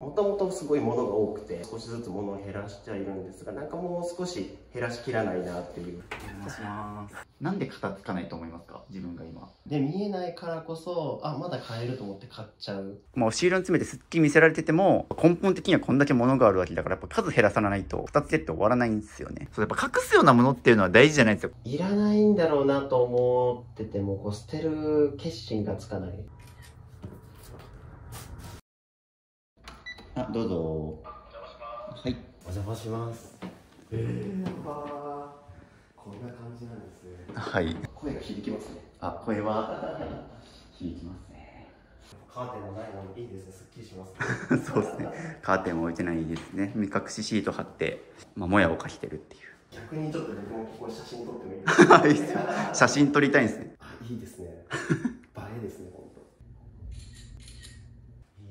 もともとすごい物が多くて少しずつ物を減らしちゃいるんですがなんかもう少し減らしきらないなっていう。お願いします。なんで片付かないと思いますか？自分が今。で見えないからこそあまだ買えると思って買っちゃう。まあ、押し入れに詰めてすっきり見せられてても根本的にはこんだけ物があるわけだからやっぱ数減らさないと片付けって終わらないんですよね。そうやっぱ隠すようなものっていうのは大事じゃないですよいらないんだろうなと思っててもこう捨てる決心がつかないあどうぞ。はい。お邪魔します。えー、やばこんな感じなんですね。はい。声が響きますね。あ声は？響きますね。カーテンもないのにいいですね。すっきりしますね。そうですね。カーテンも置いてないですね。目隠しシート貼って、まあ、もやをかしてるっていう。逆にちょっと僕もここ写真撮ってもいいですか？写真撮りたいんですね。あいいですね。映えですね本当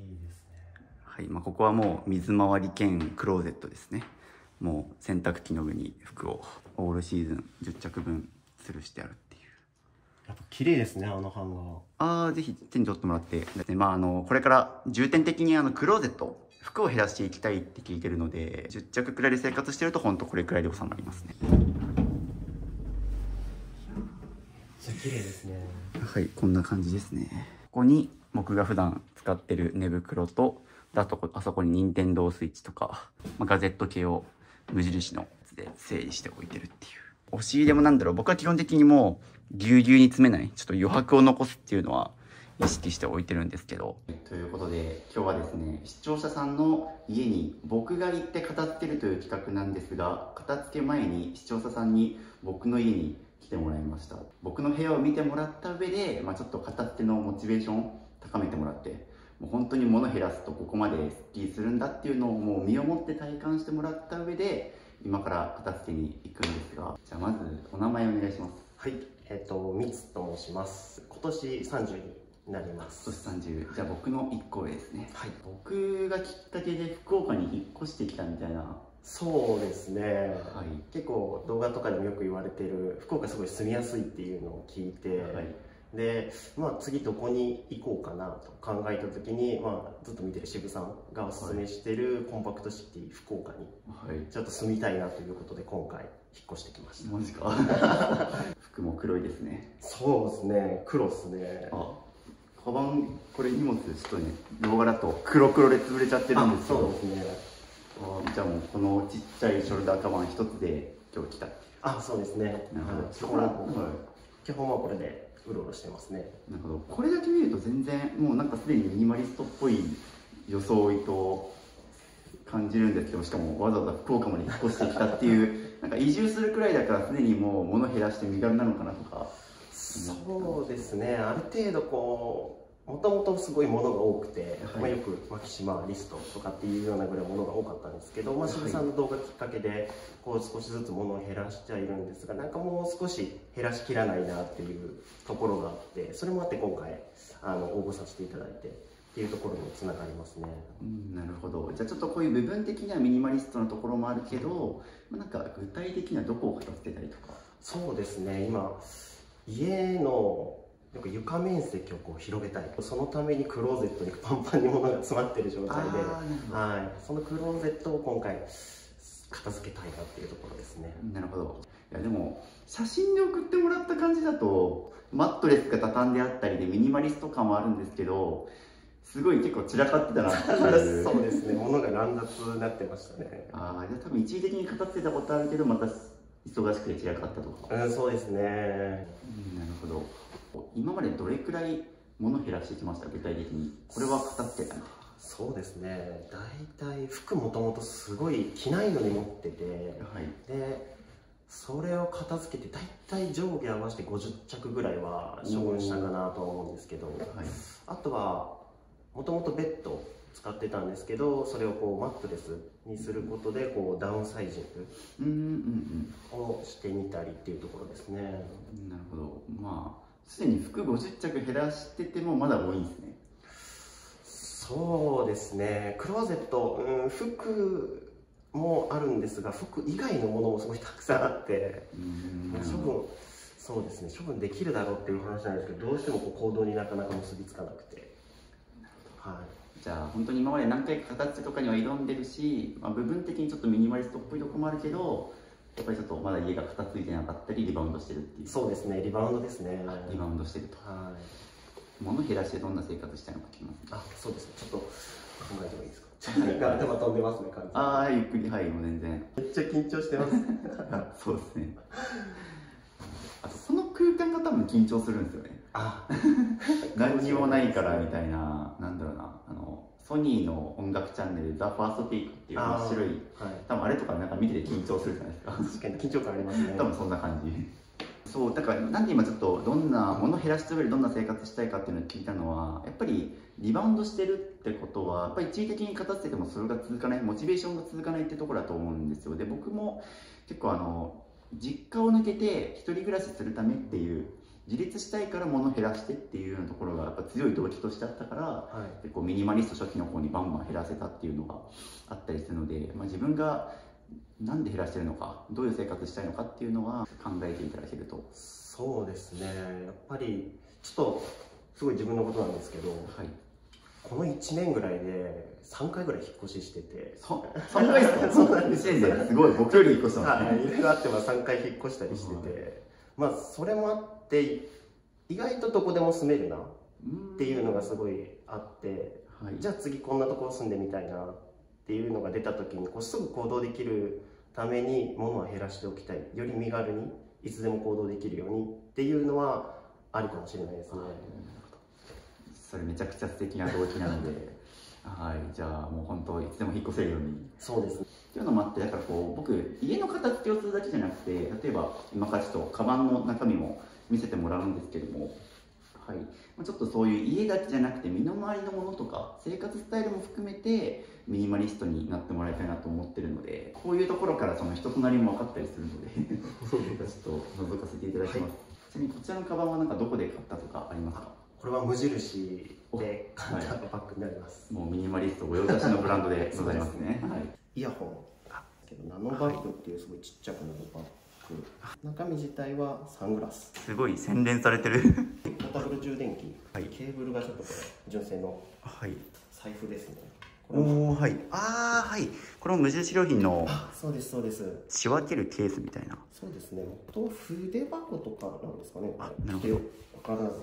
いいですねはい、まあ、ここはもう水回り兼クローゼットですね。もう洗濯機の上に服をオールシーズン10着分吊るしてあるっていう。やっぱ綺麗ですねあの版画ああぜひ手に取ってもらって。で、まあ、あのこれから重点的にあのクローゼット服を減らしていきたいって聞いてるので10着くらいで生活してると本当これくらいで収まりますね。綺麗ですね。はいこんな感じですね。ここに僕が普段使ってる寝袋とであとこあそこに任天堂スイッチとか、まあ、ガジェット系を無印のやつで整理しておいてるっていう。押し入れもなんだろう僕は基本的にもうぎゅうぎゅうに詰めないちょっと余白を残すっていうのは意識しておいてるんですけど。ということで今日はですね視聴者さんの家に僕が行って片付けるという企画なんですが片付け前に視聴者さんに僕の家に来てもらいました。僕の部屋を見てもらった上で、まあ、ちょっと片付けのモチベーション高めてもらってもう本当に物減らすとここまですっきりするんだっていうのをもう身をもって体感してもらった上で今から片付けに行くんですがじゃあまずお名前お願いします。はい。えっ、とみつと申します。今年30になります。そして30じゃあ僕の1個上ですね。はい。僕がきっかけで福岡に引っ越してきたみたいな。はそうですね、い。結構動画とかでもよく言われてる福岡すごい住みやすいっていうのを聞いて、はいで、まあ、次どこに行こうかなと考えた時に、まあ、ずっと見てる渋さんがおすすめしてるコンパクトシティ福岡にはい。ちょっと住みたいなということで今回引っ越してきました。マジか。服も黒いですね。そうですね。黒ですね。あカバンこれ荷物ちょっとね動画だと黒黒で潰れちゃってるんですけど。そうですね。あじゃあもうこのちっちゃいショルダーカバン一つで今日来た。あそうですね。なるほど。はい。基本はこれでうろうろしてますね。い、なるほど。これだけ見ると全然もうなんかすでにミニマリストっぽい装いと感じるんですけどしかもわざわざ福岡まで引っ越してきたっていう なんか移住するくらいだからすでにもう物減らして身軽なのかなとか。そうですね。ある程度こうもともとすごいものが多くて、はい。まあ、よくマキシマリストとかっていうようなぐらいものが多かったんですけど、まあ、はい。渋さんの動画きっかけでこう少しずつものを減らしちゃいるんですがなんかもう少し減らしきらないなっていうところがあってそれもあって今回あの応募させていただいてっていうところにつながりますね。うんなるほど。じゃあちょっとこういう部分的にはミニマリストのところもあるけど、まあ、なんか具体的にはどこを片付けたりとか？そうですね。今家のなんか床面積をこう広げたい。そのためにクローゼットにパンパンに物が詰まってる状態で。はい、そのクローゼットを今回片付けたいなっていうところですね。なるほど。いやでも写真で送ってもらった感じだとマットレスが畳んであったりでミニマリスト感はあるんですけどすごい結構散らかってたな そうですね。物が乱雑になってましたね。ああじゃあ多分一時的に片付けたことあるけどまた忙しくて散らかったとか、うんそうですね。うん、なるほど今までどれくらい物減らしてきました？具体的に。これは片付けたみたいそうですね。大体服もともとすごい着ないのに持っててなはい。でそれを片付けて大体上下合わせて50着ぐらいは処分したかなとは思うんですけどはい。あとはもともとベッド使ってたんですけどそれをこうマットレスにすることでこうダウンサイジンうんうんグをしてみたりっていうところですね。うんなるほど。まあすでに服50着減らしててもまだ多いんですね。そうですね。クローゼット、うん、服もあるんですが服以外のものもすごいたくさんあって、処分そうですね。処分できるだろうっていう話なんですけどどうしてもこう行動になかなか結びつかなくて。はじゃあ本当に今まで何回か形とかには挑んでるし、まあ、部分的にちょっとミニマリストっぽいとこもあるけどやっぱりちょっとまだ家が片付いてなかったりリバウンドしてるっていう。そうですねリバウンドですね。リバウンドしてると。はい。物減らしてどんな生活したいのか聞きますあそうですね。ちょっと考えてもいいですか？ちょっとなんか頭飛んでますね完全に。ああゆっくり。はいもう全然。めっちゃ緊張してます。そうですね。あとこの空間が多分緊張するんですよね。あ。何にもないからみたいななんだろうな。あのソニーの音楽チャンネル「ザ・ファーストテイクっていう真っ白いはい。多分あれとかなんか見てて緊張するじゃないですか。確かに緊張感ありますね。多分そんな感じ。そうだからなんで今ちょっとどんな物減らしとるどんな生活したいかっていうのを聞いたのはやっぱりリバウンドしてるってことはやっぱり一時的に片付けてもそれが続かないモチベーションが続かないってところだと思うんですよ。で僕も結構あの実家を抜けて一人暮らしするためっていう自立したいから物減らしてっていうようなところがやっぱ強い動機としてあったからはい。結構ミニマリスト初期の方にバンバン減らせたっていうのがあったりするので、まあ、自分がなんで減らしてるのかどういう生活したいのかっていうのは考えていただけると。そうですね。やっぱりちょっとすごい自分のことなんですけどはい。この1年ぐらいで3回ぐらい引っ越ししてて。そ3回ですか？そうなんです1年で。すごい僕より引っ越してますね、はい、いろいろあっては3回引っ越したりしてて、まあそれもあって意外とどこでも住めるなっっていうのがすごいあってはい、じゃあ次こんなところ住んでみたいなっていうのが出た時にこうすぐ行動できるために物は減らしておきたい。より身軽にいつでも行動できるようにっていうのはありかもしれないですね。それめちゃくちゃ素敵な動機なので。はい。じゃあもう本当いつでも引っ越せるように。そうですね。っていうのもあってだからこう僕家の片付けをするだけじゃなくて例えば今からちょっとカバンの中身も見せてもらうんですけどもはい。まあちょっとそういう家だけじゃなくて身の回りのものとか生活スタイルも含めてミニマリストになってもらいたいなと思ってるのでこういうところからその人となりも分かったりするので ちょっと覗かせていただきます、ちなみにこちらのカバンはなんかどこで買ったとかありますか？これは無印で買ったバッグになります。もうミニマリスト御用達のブランドでございますね。はい。イヤホン。けどナノバッグっていうすごいちっちゃくなるバッグ中身自体はサングラス。すごい洗練されてる。ポータブル充電器、はい。ケーブルがちょっとこれ純正のはい。財布ですね。これもおーはい。ああはい。これも無印良品のあそうですそうです。仕分けるケースみたいな。そうですね。元筆箱とかなんですかね。あなるほど。よくわからず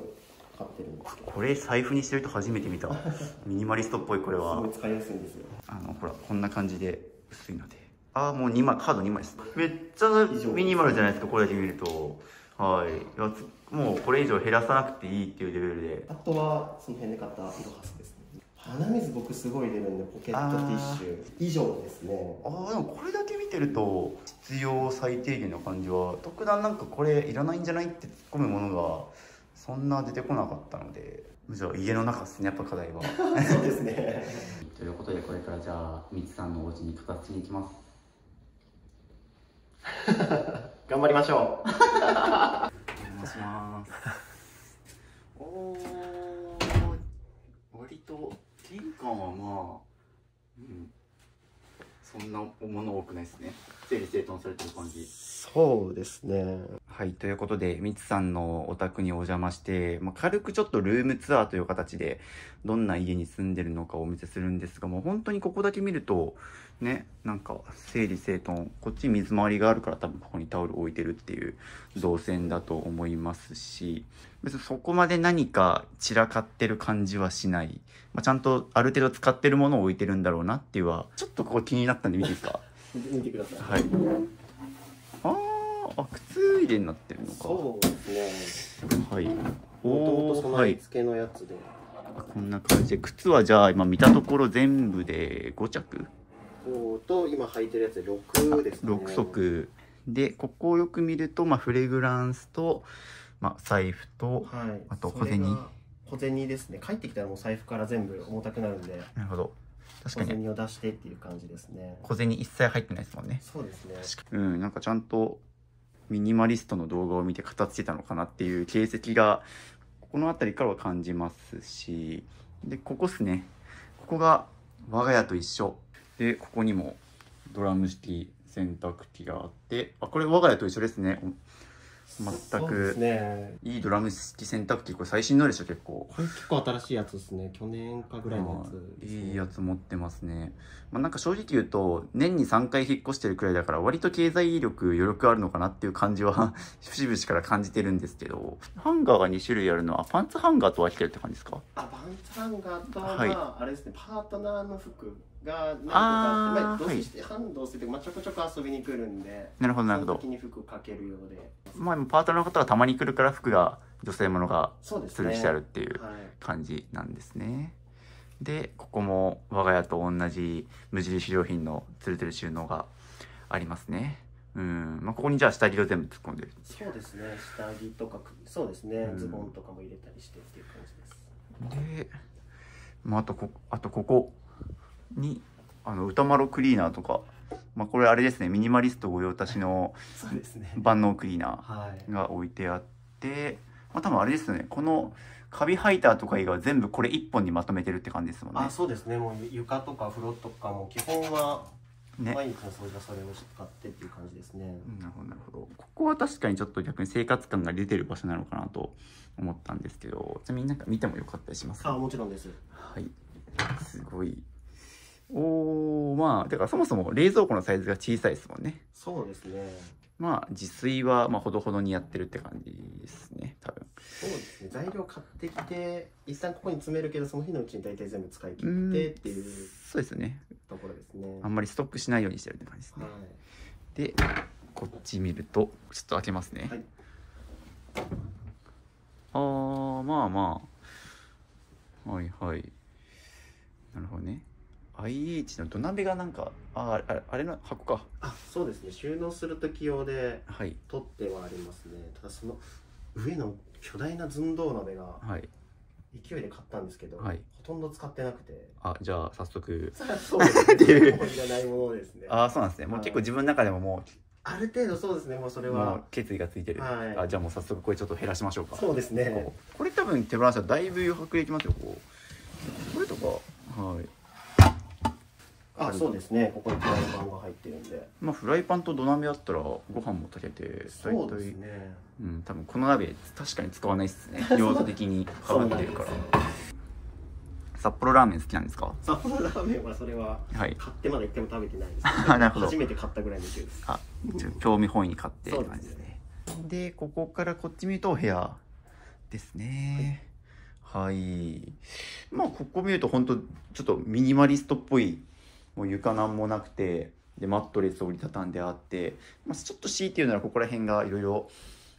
買ってるんですこれ財布にしてる人初めて見た。ミニマリストっぽいこれすはごい使いやすいんですよ。あのほらこんな感じで薄いのでああもう2枚カード2枚です。めっちゃミニマルじゃないですかこれだけ見ると。はい。いやつもうこれ以上減らさなくていいっていうレベルで。あとはその辺で買ったイロハスですね。鼻水僕すごい出るんでポケットティッシュ以上ですね。ああでもこれだけ見てると必要最低限の感じは特段なんかこれいらないんじゃないって突っ込むものがそんな出てこなかったので。じゃあ家の中ですねやっぱ課題はそうですね。ということでこれからじゃあみつさんのお家に片付けに行きます 頑張りましょう。お願いします。おお割と玄関はまあうん。そんなもの多くないですね。整理整頓されてる感じ。そうですねはい、ということで、みつさんのお宅にお邪魔して、まあ、軽くちょっとルームツアーという形で、どんな家に住んでるのかお見せするんですが、もう本当にここだけ見ると、ね、なんか整理整頓、こっち水回りがあるから多分ここにタオル置いてるっていう動線だと思いますし、別にそこまで何か散らかってる感じはしない。まあ、ちゃんとある程度使ってるものを置いてるんだろうなっていうは、ちょっとここ気になったんで見ていいですか？見てくださいはい。あ靴入れになってるのか。そうですねはい。もともとおーはい。備え付けのやつで、こんな感じで、靴はじゃあ今見たところ全部で5着？と今履いてるやつで6ですね ?6 足。で、ここをよく見ると、まあ、フレグランスと、まあ、財布と、はいあと小銭小銭ですね帰ってきたらもう財布から全部重たくなるんでなるほど。確小かに、銭を出してっていう感じですね小銭一切入ってないですもんね。そうですねうん、なんかちゃんとミニマリストの動画を見て片付けたのかなっていう形跡がこの辺りからは感じますしでここっすね。ここが我が家と一緒。でここにもドラム式洗濯機があってあこれ我が家と一緒ですね。全そうですくね。いいドラム式洗濯機これ最新のでしょ結構。これ結構新しいやつですね。去年かぐらいのやつです、ね、いいやつ持ってますね、まあ、なんか正直言うと年に3回引っ越してるくらいだから割と経済力余力あるのかなっていう感じは 節々から感じてるんですけど。ハンガーが2種類あるのはパンツハンガーと分けてるって感じですか？あバンツハンガーとは、あれですね。パートナーの服が何個かまあ、同棲して、反動してて、まあ、ちょこちょこ遊びに来るんでなるほどなるほど。服かけるようで。まあパートナーの方がたまに来るから服が女性ものがそうでするしてあるっていうはい。感じなんですね。でここも我が家と同じ無印良品のつるつる収納がありますね。うん、まあ、ここにじゃあ下着を全部突っ込んでる。そうですね。下着とかそうですね、うん。ズボンとかも入れたりしてっていう感じです。で、まあ、あとこあとここにあの歌丸クリーナーとか、まあ、これあれですねミニマリスト御用達の万能クリーナはい。ーが置いてあって、まあ、多分あれですよねこのカビハイターとか以外は全部これ1本にまとめてるって感じですもんね。あそうですね。もう床とか風呂とかも基本はね。毎日の掃除はそれを使ってっていう感じですね、なるほどなるほど。ここは確かにちょっと逆に生活感が出てる場所なのかなと思ったんですけどちなみになんか見てもよかったりしますか？あもちろんです。はい。すごいおーまあだからそもそも冷蔵庫のサイズが小さいですもんね。そうですね。まあ自炊はまあほどほどにやってるって感じですね多分。そうですね。材料買ってきて一旦ここに詰めるけどその日のうちに大体全部使い切うんってっていうそうですね。ところですね。あんまりストックしないようにしてるって感じですね。はい。でこっち見るとちょっと開けますね、はい。あーまあまあ。はいはい。なるほどね IH の土鍋がなんかああれあれの箱か。あそうですね。収納する時用ではい。取ってはありますね。ただその上の巨大な寸胴鍋がはい。勢いで買ったんですけど、はい。ほとんど使ってなくて。あじゃあ早速。そうですね。っていう。も ういらないものですね。ああそうなんですね。もう結構自分の中でももある程度そうですね。もうそれは決意がついてる、はいあじゃあもう早速これちょっと減らしましょうか。そうですね。こうこれ多分手放したらだいぶ余白できますよこうこれとかはいあそうですね。ここにフライパンが入ってるんで。まあフライパンと土鍋あったらご飯も炊けてそうですね。うん多分この鍋確かに使わないっすね。用途的にかぶってるから。札幌ラーメン好きなんですか？札幌ラーメンはそれははい。買ってまだ一回も食べてないです、あなるほど。初めて買ったぐらいの勢いです。あ興味本位に買ってってそうですね。感じですね。でここからこっち見るとお部屋ですね。はい、まあここ見ると本当ちょっとミニマリストっぽいもう床なんもなくてでマットレス折りたたんであって、まあ、ちょっと強いて言うならここら辺がいろいろ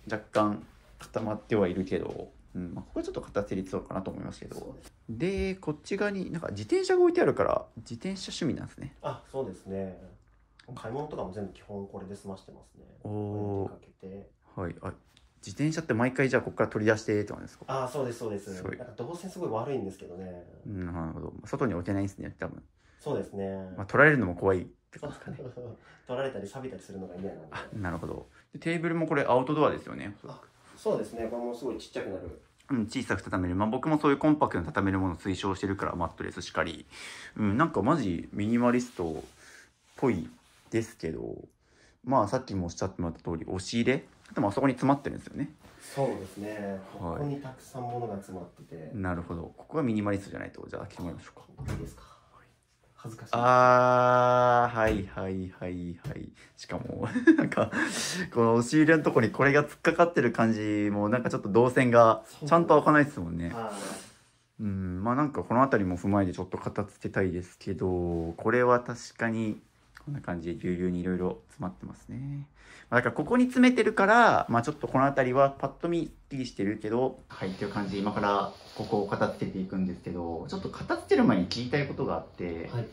若干固まってはいるけど、うんまあ、ここはちょっと形成立そうかなと思いますけど。でこっち側になんか自転車が置いてあるから自転車趣味なんですね。あそうですね。買い物とかも全部基本これで済ましてますね。おこおかけて。はい。あ自転車って毎回じゃあここから取り出してって感じですか？あそうですそうです。なんか動線すごい悪いんですけどね。うんなるほど。外に置けないんですね多分、そうですね、まあ、取られるのも怖いってことですかね。取られたり錆びたりするのが嫌なんで。あなるほど。でテーブルもこれアウトドアですよね。あそうですね。これもすごいちっちゃくなる。うん、小さく畳める、まあ、僕もそういうコンパクトに畳めるものを推奨してるからマットレスしかり、うん、なんかマジミニマリストっぽいですけどまあさっきもおっしゃってもらった通り押し入れ？でもあそこに詰まってるんですよね。そうですね。こはい。こにたくさん物が詰まってて、なるほど。ここがミニマリストじゃないとじゃあ開けてもらいましょうか。いいですか？恥ずかしい。あーはいはいはいはい。しかも なんかこの押し入れのとこにこれが突っかかってる感じもなんかちょっと動線がちゃんと開かないですもんね。はうんまあなんかこの辺りも踏まえてちょっと片付けたいですけどこれは確かにこんな感じでぎゅうぎゅうにいろいろ詰まってますね。まあだからここに詰めてるから、まあちょっとこの辺りはパッと見すっきりしてるけど、はいっていう感じで今からここを片付けていくんですけど、ちょっと片付ける前に聞きたいことがあって、い、はい、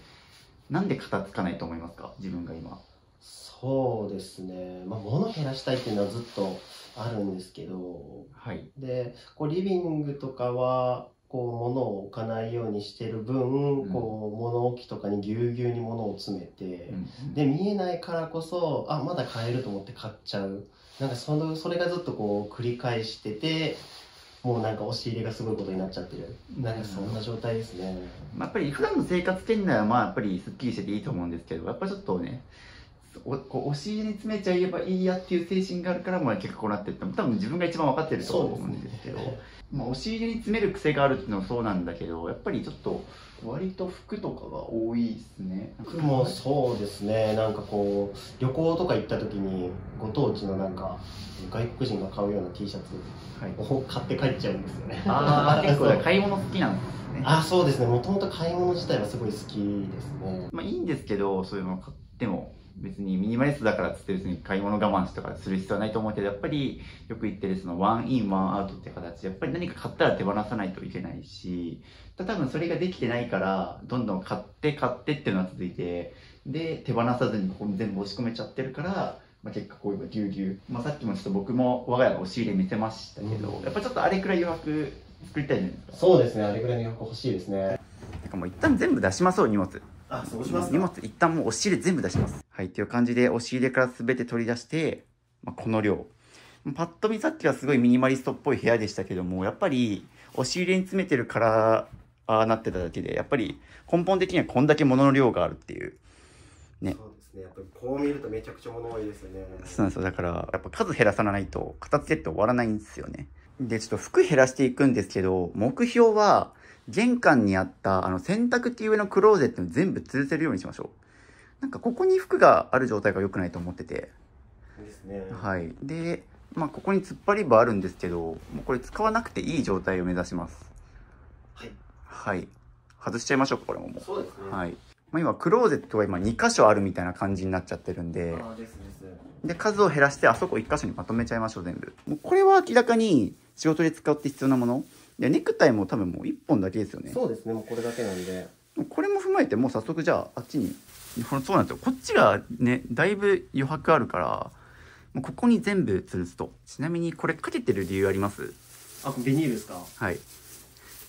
なんで片付かないと思いますか？自分が今。そうですねまあ物減らしたいっていうのはずっとあるんですけどはい。でこうリビングとかはこう物を置かないようにしてる分、うん。こう物置とかにぎゅうぎゅうに物を詰めて、うんで見えないからこそあまだ買えると思って買っちゃう。なんかそのそれがずっとこう繰り返しててもうなんか押し入れがすごいことになっちゃってる。なんかそんな状態ですね、まあ、やっぱり普段の生活圏内はまあやっぱりすっきりしてていいと思うんですけどやっぱりちょっとねおこう押し入れに詰めちゃえばいいやっていう精神があるから、まあ、結果こうなってっても多分自分が一番分かってると思うんですけどまあ、押し入れに詰める癖があるっていうのはそうなんだけどやっぱりちょっと割と服とかが多いですね。僕もそうですね。なんかこう旅行とか行った時にご当地のなんか外国人が買うような T シャツはい。を買って帰っちゃうんですよね。ああ 結構そう買い物好きなんですね。あそうですね。もともと買い物自体はすごい好きですね。まあいいんですけどそういうのを買っても別にミニマリストだからっつって別に買い物我慢とかする必要はないと思うけどやっぱりよく言ってるそのワンインワンアウトって形でやっぱり何か買ったら手放さないといけないし多分それができてないからどんどん買って買ってっていうのが続いてで手放さずにここに全部押し込めちゃってるから、まあ、結果こういうぎゅうぎゅう、まあ、さっきもちょっと僕も我が家の押し入れ見せましたけど、うん。やっぱちょっとあれくらい余白作りたいじゃないですか。そうですねあれぐらいの洋服欲しいですね。なんかもう一旦全部出しましょう荷物あそうします荷物一旦もう押し入れ全部出します。はいっていう感じで押し入れから全て取り出して、まあ、この量。パッと見さっきはすごいミニマリストっぽい部屋でしたけどもやっぱり押し入れに詰めてるからああなってただけでやっぱり根本的にはこんだけ物の量があるっていう。ね。そうですね。やっぱりこう見るとめちゃくちゃ物多いですよね。そうなんですよ。だからやっぱ数減らさないと片付けって終わらないんですよね。でちょっと服減らしていくんですけど目標は玄関にあったあの洗濯機上のクローゼットに全部吊るせるようにしましょう。なんかここに服がある状態が良くないと思ってて。ですね。はい。でまあここに突っ張り棒あるんですけどもうこれ使わなくていい状態を目指します。はい。はい。外しちゃいましょうかこれももそうですね。うはい、まあ、今クローゼットが今2箇所あるみたいな感じになっちゃってるんで。で数を減らしてあそこ1箇所にまとめちゃいましょう全部。もうこれは明らかに仕事で使って必要なものでネクタイも多分もう1本だけですよね。そうですねもうこれだけなんで。これも踏まえてもう早速じゃああっちにそうなんですよ。こっちがねだいぶ余白あるからもうここに全部吊るすと。ちなみにこれかけてる理由あります？あビニールですか？はい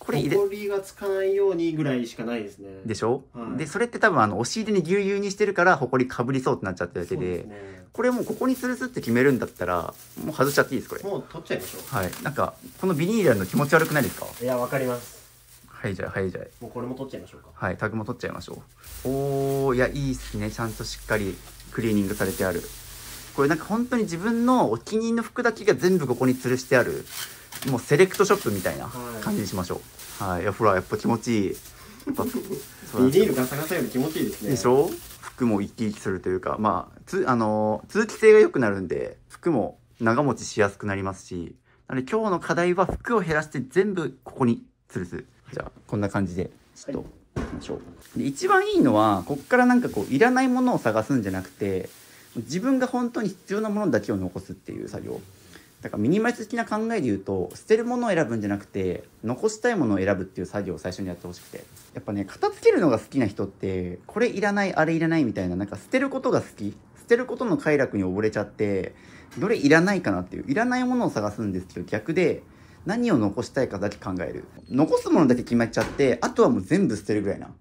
ここれ入れりがつかないようにぐらいしかないですね。でしょ、はい。でそれって多分あの押し入れにぎゅうぎゅうにしてるからほこりかぶりそうってなっちゃってるだけで。ね。これもうここに吊るすって決めるんだったらもう外しちゃっていいですこれ。もう取っちゃいましょはい。なんかこのビニールやるの気持ち悪くないですか？ういやわかります。はいじゃあはいじゃあ。もうこれも取っちゃいましょうか。はい、タグも取っちゃいましょう。おー、いや、いいっすね。ちゃんとしっかりクリーニングされてある。これなんか本当に自分のお気に入りの服だけが全部ここに吊るしてある、もうセレクトショップみたいなはい感じにしましょう。はい、いや、ほら、やっぱ気持ちいい。やっぱそうビニールガサガサより気持ちいいですねでしょ？服も生き生きするというか、まあ、つ、あのー通気性が良くなるんで、服も長持ちしやすくなりますし、なので今日の課題は服を減らして全部ここに吊るす。じゃあ、こんな感じで、ちょっと、ましょう。で、一番いいのは、こっからなんかこう、いらないものを探すんじゃなくて、自分が本当に必要なものだけを残すっていう作業。だからミニマリスト的な考えで言うと捨てるものを選ぶんじゃなくて残したいものを選ぶっていう作業を最初にやってほしくて。やっぱね片付けるのが好きな人ってこれいらないあれいらないみたいななんか捨てることが好き。捨てることの快楽に溺れちゃってどれいらないかなっていういらないものを探すんですけど逆で何を残したいかだけ考える。残すものだけ決まっちゃってあとはもう全部捨てるぐらいな思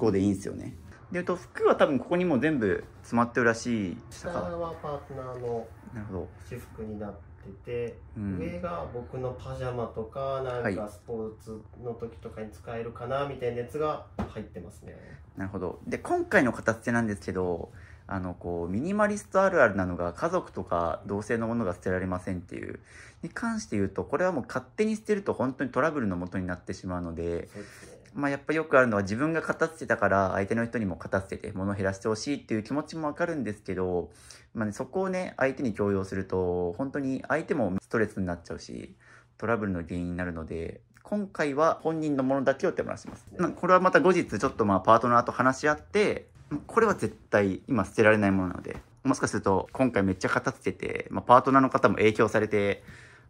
考でいいんですよね。で言うと服は多分ここにもう全部詰まってるらしい。下はパートナーの私服になってて、うん。上が僕のパジャマとかなんはい。かスポーツの時とかに使えるかなみたいなやつが入ってますね。なるほど。で今回の片付けなんですけどあのこうミニマリストあるあるなのが家族とか同性のものが捨てられませんっていう。に関して言うとこれはもう勝手に捨てると本当にトラブルの元になってしまうので、そうですねまあ、やっぱよくあるのは自分が片付けたから相手の人にも片付けて物を減らしてほしいっていう気持ちもわかるんですけど、まあね、そこをね相手に強要すると本当に相手もストレスになっちゃうしトラブルの原因になるので今回は本人のものだけを手放します。なこれはまた後日ちょっとまあパートナーと話し合ってこれは絶対今捨てられないものなのでもしかすると今回めっちゃ片付けて、まあ、パートナーの方も影響されて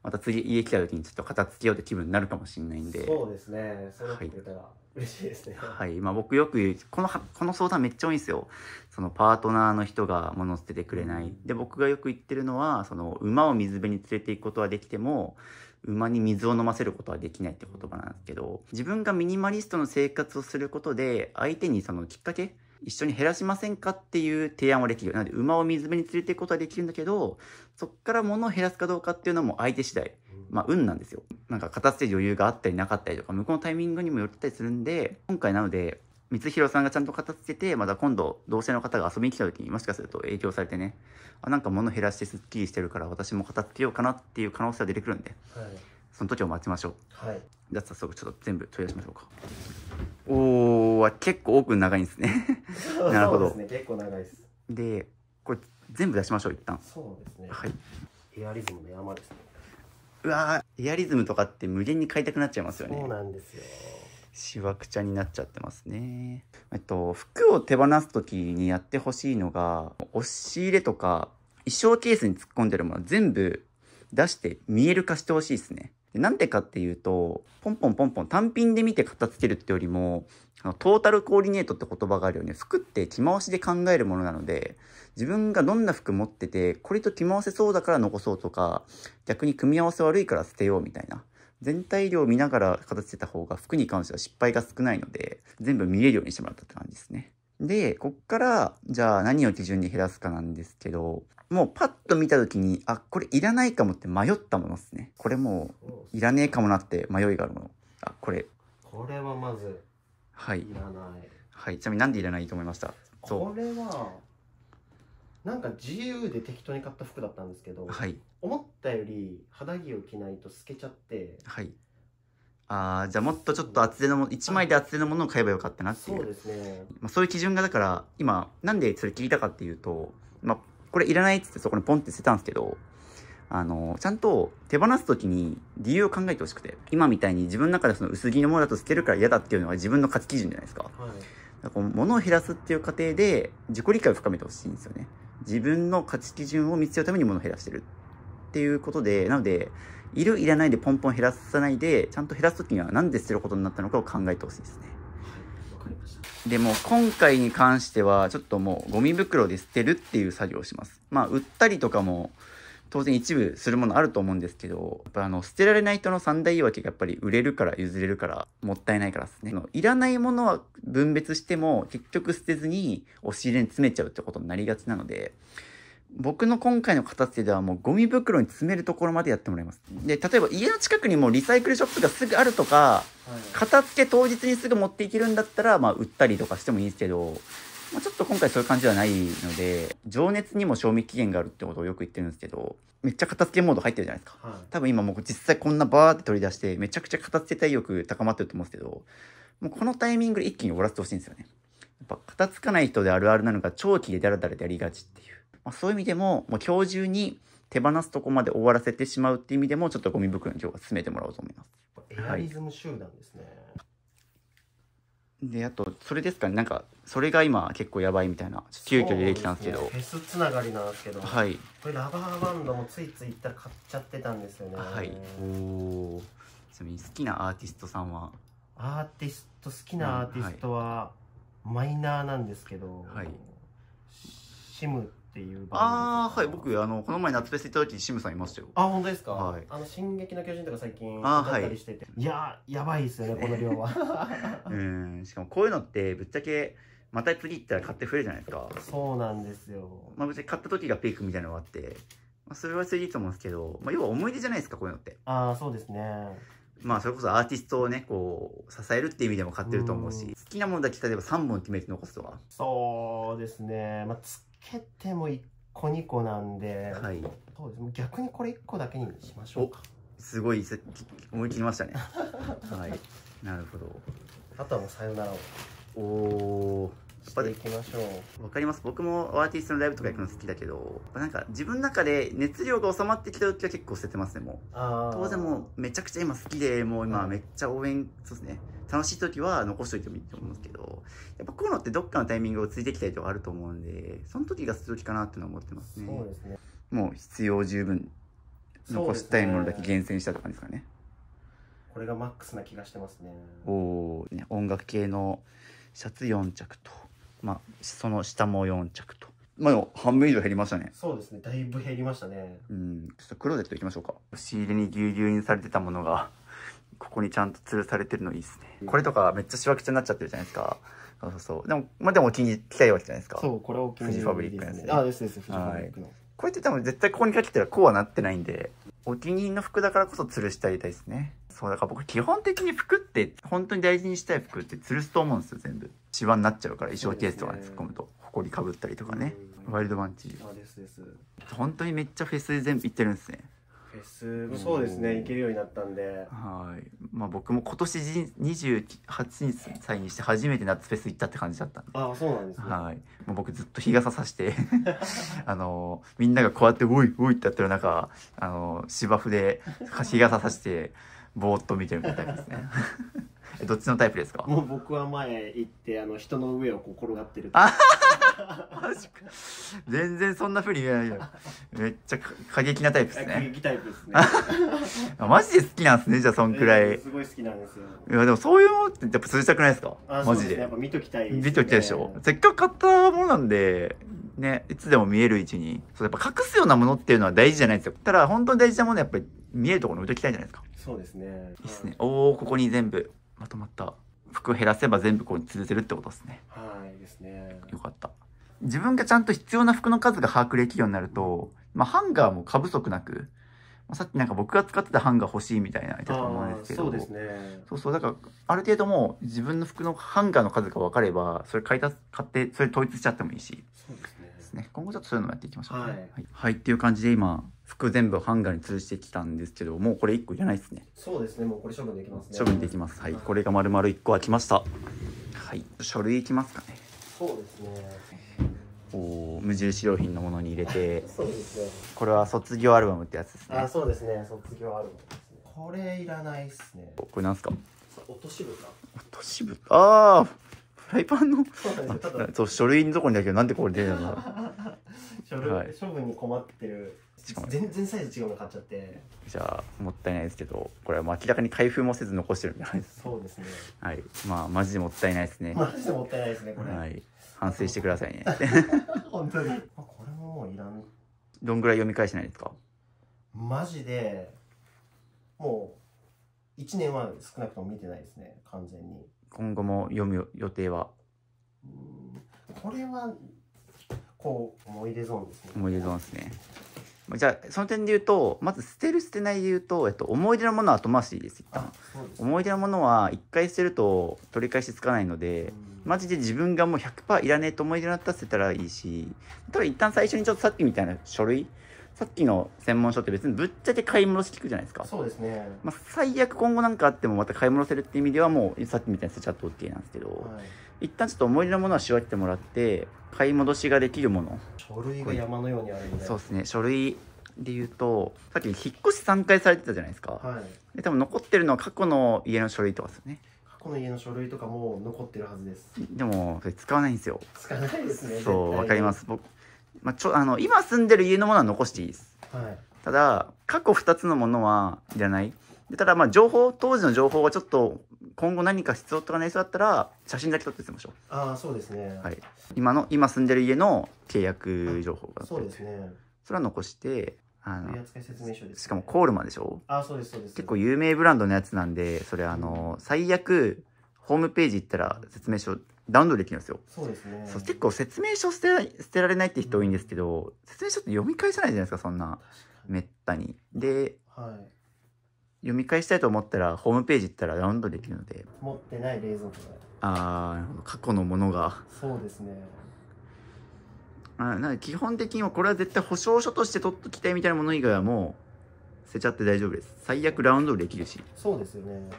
また次家来た時にちょっと片付けようって気分になるかもしれないんで。そうですね。そうなってくれたら嬉しいですね、はい、まあ、僕よく言うこのはこの相談めっちゃ多いんですよ。そのパートナーの人が物を捨ててくれない。で僕がよく言ってるのはその馬を水辺に連れて行くことはできても馬に水を飲ませることはできないって言葉なんですけど自分がミニマリストの生活をすることで相手にそのきっかけ一緒に減らしませんかっていう提案はできるなので馬を水辺に連れて行くことはできるんだけどそっから物を減らすかどうかっていうのも相手次第。まあ運なんですよ。なんか片付け余裕があったりなかったりとか向こうのタイミングにもよったりするんで今回なので光弘さんがちゃんと片付けてまた今度同性の方が遊びに来た時にもしかすると影響されてねあなんか物減らしてすっきりしてるから私も片付けようかなっていう可能性は出てくるんで。はい。その時を待ちましょう。はい。じゃあ早速ちょっと全部取り出しましょうか。おー結構奥長いんですね。なるほど。そうですね結構長いです。でこれ全部出しましょう一旦。そうですね。はい。エアリズムの山ですね。うわーエアリズムとかって無限に買いたくなっちゃいますよね。そうなんですよ。しわくちゃになっちゃってますね。えっと、服を手放す時にやってほしいのが、押し入れとか、衣装ケースに突っ込んでるもの全部出して見える化してほしいですね。でなんでかっていうと、ポンポンポンポン単品で見て片付けるってよりも、あのトータルコーディネートって言葉があるように、服って着回しで考えるものなので、自分がどんな服持ってて、これと着回せそうだから残そうとか、逆に組み合わせ悪いから捨てようみたいな。全体量を見ながら片付けた方が服に関しては失敗が少ないので、全部見えるようにしてもらったって感じですね。で、こっから、じゃあ何を基準に減らすかなんですけど、もうパッと見た時に、あ、これいらないかもって迷ったものですね。これもういらねえかもなって迷いがあるもの。あ、これ。これはまずはいい。らないはい。ちなみになんでいらないと思いました？そこれはなんか自由で適当に買った服だったんですけど、う。はい。思ったより肌着を着ないと透けちゃってはい。あーじゃあもっとちょっと厚手のもの、1枚で厚手のものを買えばよかったなっていう。そうですねまあ、そういう基準がだから今なんでそれ聞いたかっていうと、まあ、これいらないっつってそこにポンって捨てたんですけどあのちゃんと手放す時に理由を考えてほしくて今みたいに自分の中でその薄着のものだと捨てるから嫌だっていうのが自分の価値基準じゃないですか。はいだから物を減らすっていう過程で自己理解を深めてほしいんですよね。自分の価値基準を見つけるために物を減らしてるっていうことで、なので、いるいらないでポンポン減らさないで、ちゃんと減らすときにはなんで捨てることになったのかを考えてほしいですね。わかりましたでも今回に関してはちょっともうゴミ袋で捨てるっていう作業をします。まあ売ったりとかも当然一部するものあると思うんですけど、やっぱあの捨てられない人の三大言い訳がやっぱり売れるから譲れるからもったいないからですね。いらないものは分別しても結局捨てずに押し入れに詰めちゃうってことになりがちなので、僕の今回の片付けではもうゴミ袋に詰めるところまでやってもらいます。で、例えば家の近くにもリサイクルショップがすぐあるとか、はい片付け当日にすぐ持っていけるんだったら、まあ、売ったりとかしてもいいですけど、まあ、ちょっと今回そういう感じではないので、情熱にも賞味期限があるってことをよく言ってるんですけど、めっちゃ片付けモード入ってるじゃないですか。はい多分今もう実際こんなバーって取り出して、めちゃくちゃ片付けたい欲高まってると思うんですけど、もうこのタイミングで一気に終わらせてほしいんですよね。やっぱ片付かない人であるあるなのが長期でダラダラでやりがちっていう。まあ、そういう意味でも、もう今日中に手放すとこまで終わらせてしまうっていう意味でも、ちょっとゴミ袋に今日は進めてもらおうと思います。エアリズム集団ですね、であとそれですかね。なんかそれが今結構やばいみたいな。急遽出てきたんですけど。ね。フェスつながりなんですけど、はい。これラバーバンドもついつい行ったら買っちゃってたんですよね。はい。おおちなみに好きなアーティストさんは？アーティスト好きなアーティストはマイナーなんですけど、はい。シムっていうああはい僕あのこの前夏フェス行った時にシムさんいましたよ。あ本当ですか、はい。あの「進撃の巨人」とか最近あ歌ったりしてて、い、ややばいですよね この量は。うんしかもこういうのってぶっちゃけまた次行ったら買って増えるじゃないですか。そうなんですよ。まあぶっちゃけ買った時がピークみたいなのがあって、まあ、それはそれでいいと思うんですけど、まあ、要は思い出じゃないですかこういうのって。ああそうですね。まあそれこそアーティストをねこう支えるっていう意味でも買ってると思うしうん。好きなものだけ例えば3本決めて残すとかそうですね。まあつけても1個2個なんで、はい。そうです。逆にこれ1個だけにしましょうか。すごいせ思い切りましたね。はい。なるほど。あとはもうさよならを。おおしていきましょう。わかります。僕もアーティストのライブとか行くの好きだけどなんか自分の中で熱量が収まってきた時は結構捨ててますねもう。当然もうめちゃくちゃ今好きでもう今はい。めっちゃ応援そうですね。楽しい時は残しといてもいいと思うんですけどやっぱこういうのってどっかのタイミングをついてきたりとかあると思うんでその時が捨てる時かなっていうのは思ってますね。そうですね。もう必要十分残したいものだけ厳選したとかですかね。これがマックスな気がしてますね。おおー、ね、音楽系のシャツ4着と、まあ、その下も4着と。まあ、半分以上減りましたね。そうですねだいぶ減りましたねうん。ちょっとクローゼット行きましょうか。押し入れにぎゅうぎゅうにされてたものが、ここにちゃんと吊るされてるのいいですね。これとかめっちゃしわくちゃになっちゃってるじゃないですか。そうそうそう。でも、まあでもお気に入りたいわけじゃないですか。そうこれを気に入りフジファブリックのやつねあですですフジファブリックの、これって多分絶対ここにかけたらこうはなってないんで、お気に入りの服だからこそ吊るしてあげたいですね。そう、だから僕基本的に服って、本当に大事にしたい服って吊るすと思うんですよ、全部。シワになっちゃうから、衣装ケースとかに突っ込むと。埃かぶったりとかね。うんワイルドバンチ。あですです本当にめっちゃフェスで全部行ってるんですね。フェスそうですね行けるようになったんではい。まあ僕も今年じ28歳にして初めて夏フェス行ったって感じだったんで。あそうなんですねはい。もう僕ずっと日傘さして、あの、みんながこうやって、おい、おいってやってる中、あの、芝生で日傘さして、ぼーっと見てるみたいですね。えどっちのタイプですか？もう僕は前行ってあの人の上をこう転がってるあマジか。全然そんな風に言えないよ。めっちゃか過激なタイプです過ね。激タイプですね あマジで好きなんですね、じゃあそんくらい。いえーすごい好きなんですよや、でもそういうものってやっぱ通じたくないですか？あマジでねやっ。ぱ見ときたいですね見ときたいでしょ。せっかく買ったものなんで、ね、いつでも見える位置に。そう、やっぱ隠すようなものっていうのは大事じゃないですよ。ただ、本当に大事なものはやっぱり見えるところに置いときたいじゃないですか。そうですねいいっすね。おー、ここに全部まとまった。服減らせば全部こう吊るせるってことですね。はいですねよかった。自分がちゃんと必要な服の数が把握できるようになると、まあ、ハンガーも過不足なく、まあさっきなんか僕が使ってたハンガー欲しいみたいな言ってたと思うんですけど。そうですねそうそう、だから、ある程度もう自分の服のハンガーの数が分かれば、それ買いた、買って、それ統一しちゃってもいいし、そうですねね。今後ちょっとそういうのもやっていきましょう、はいはい。はい、っていう感じで今、服全部ハンガーに吊るしてきたんですけど、もうこれ1個いらないですね。そうですね。もうこれ処分できますね。処分できます。はい。これが丸々1個空きました。はい。書類いきますかね。そうですね。おー無印良品のものに入れて、そうですね。これは卒業アルバムってやつですね。あそうですね。卒業アルバムですね。これいらないっすね。これなんすか？落としぶか落としぶああフライパンの？そうなんですよ。ただそう書類のとこにだけどなんでこれ出るの？処分、はい。処分に困ってるしかも。全然サイズ違うの買っちゃって。じゃあもったいないですけどこれは明らかに開封もせず残してるんじゃないですそうですね。はい。まあマジでもったいないですね。マジでもったいないですねこれ、はい。反省してくださいね。本当に。まあこれももういらん。どんぐらい読み返してないですか？マジでもう1年は少なくとも見てないですね。完全に。今後も読む予定は？うん。これはこう思い出ゾーンですね。思い出ゾーンですねじゃあその点で言うとまず捨てる捨てないで言うと、えっと、思い出のものは後回しでいいです一あ旦思い出のものは一回捨てると取り返しつかないので、うん。マジで自分がもう100%いらねえと思い出になったら捨てたらいいしただ一旦最初にちょっとさっきみたいな書類さっきの専門書って別にぶっちゃけ買い戻し聞くじゃないですか、そうですね。まあ、最悪今後なんかあってもまた買い戻せるって意味ではもうさっきみたいに捨てちゃって OK なんですけど、はい。一旦ちょっと思い出のものは仕分けてもらって買い戻しができるもの。書類が山のようにあるんで。そうですね。書類で言うとさっき引っ越し3回されてたじゃないですか、はい。で多分残ってるのは過去の家の書類とかですよね。過去の家の書類とかも残ってるはずです。でもそれ使わないんですよ。使わないですねそうわかりますす。僕、まあ、ちょあの今住んでる家のものは残していいです。はい。ただ過去2つのものはいらない。でただまあ情報当時の情報がちょっと今後何か必要とかなりそうだったら写真だけ撮っておきましょああそうですね。う、はい、今の今住んでる家の契約情報がそうですね。それは残してあの取扱説明書です、ね、しかもコールマでしょ？ああそうですそうです。結構有名ブランドのやつなんでそれあの最悪ホームページ行ったら説明書ダウンロードできるんですよ。そうですね。そう結構説明書捨てら捨てられないって人多いんですけど説明書って読み返せないじゃないですかそんなめったに。ではい。読み返したいと思ったらホームページ行ったらダウンロードできるので。持ってない冷蔵庫が。あーなるほど。過去のものが。そうですね。あなので基本的にはこれは絶対保証書として取っときたいみたいなもの以外はもう捨てちゃって大丈夫です。最悪ラウンドできるし。そうですよね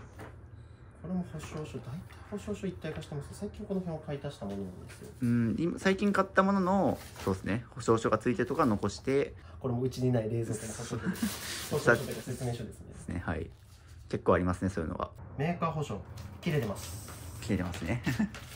これも保証書大体保証書一体化してます。最近この辺を買い足したものなんですよ。うん今最近買ったもののそうですね。保証書がついてるとか残して。これもうちにない冷蔵庫の保証書です。保証書というか説明書ですね。ですね。はい。結構ありますねそういうのが。メーカー保証切れてます。切れてますね。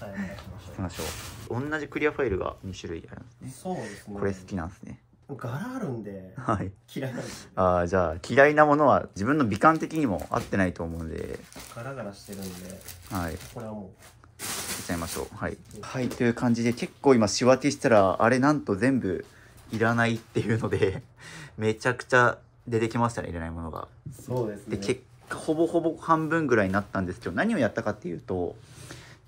はいお願いしましょう。同じクリアファイルが2種類あるんですね。そうですね。これ好きなんですね柄あるんではい。嫌いなんですよああじゃあ嫌いなものは自分の美観的にも合ってないと思うんで。ガラガラしてるんではい。これはもいっちゃいましょう。はい、はい、という感じで結構今仕分けしたらあれなんと全部いらないっていうので めちゃくちゃ出てきましたねいらないものが。うそうですね。で結果ほぼほぼ半分ぐらいになったんですけど何をやったかっていうと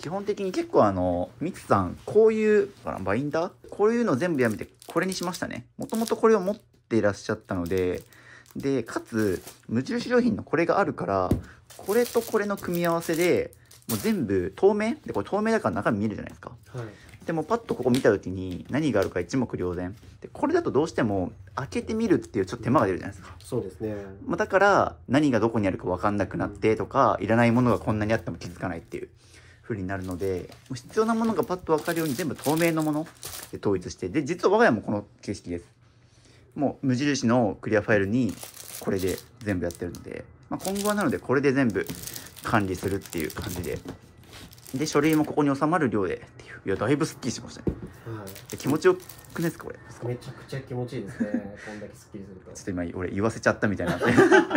基本的に結構あのミツさんこういうバインダー？こういうの全部やめてこれにしましたね。もともとこれを持っていらっしゃったのででかつ無印良品のこれがあるからこれとこれの組み合わせでもう全部透明？でこれ透明だから中身見えるじゃないですか。はい。でもパッとここ見た時に何があるか一目瞭然。でこれだとどうしても開けてみるっていうちょっと手間が出るじゃないですか、そうですね。まあ、だから何がどこにあるか分かんなくなってとかいらないものがこんなにあっても気づかないっていう風になるので必要なものがパッと分かるように全部透明のもので統一してで実は我が家もこの形式です。もう無印のクリアファイルにこれで全部やってるので、まあ、今後はなのでこれで全部管理するっていう感じで。で書類もここに収まる量でっていういやだいぶすっきりしましたね。はで気持ちよくないですかこれ。ちょいめちゃくちゃ気持ちいいですね。こんだけスッキリすると。っと今俺言わせちゃったみたいになって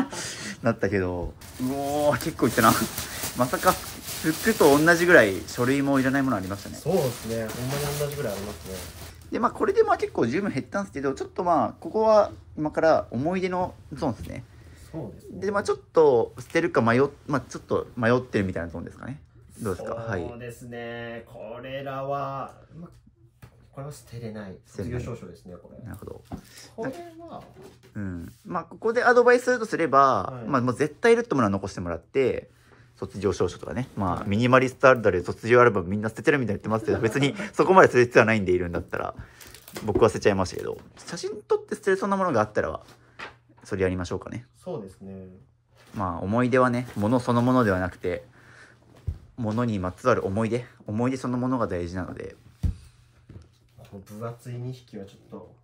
なったけどうおー結構いったなまさか服と同じぐらい書類もいらないものありましたね。そうですね。ほんまに同じぐらいありますね。でまあこれでまあ結構十分減ったんですけどちょっとまあここは今から思い出のゾーンですね。そうですね。でまあちょっと捨てるか迷っまあちょっと迷ってるみたいなゾーンですかね。どうですか？はい。そうですね。これらは、ま、これは捨てれない。卒業証書ですねこれ。なるほど。これはうん。まあここでアドバイスするとすれば、はい。まあもう絶対いるってものは残してもらって卒業証書とかね。まあ、ミニマリストアルバムで卒業アルバムみんな捨ててるみたいに言ってますけど別にそこまで捨てる必要はないんでいるんだったら僕は捨てちゃいましたけど。写真撮って捨てれそうなものがあったらそれやりましょうかね。そうですね。まあ思い出はね物そのものではなくて物にまつわる思い出。思い出そのものが大事なので。この分厚い2匹はちょっと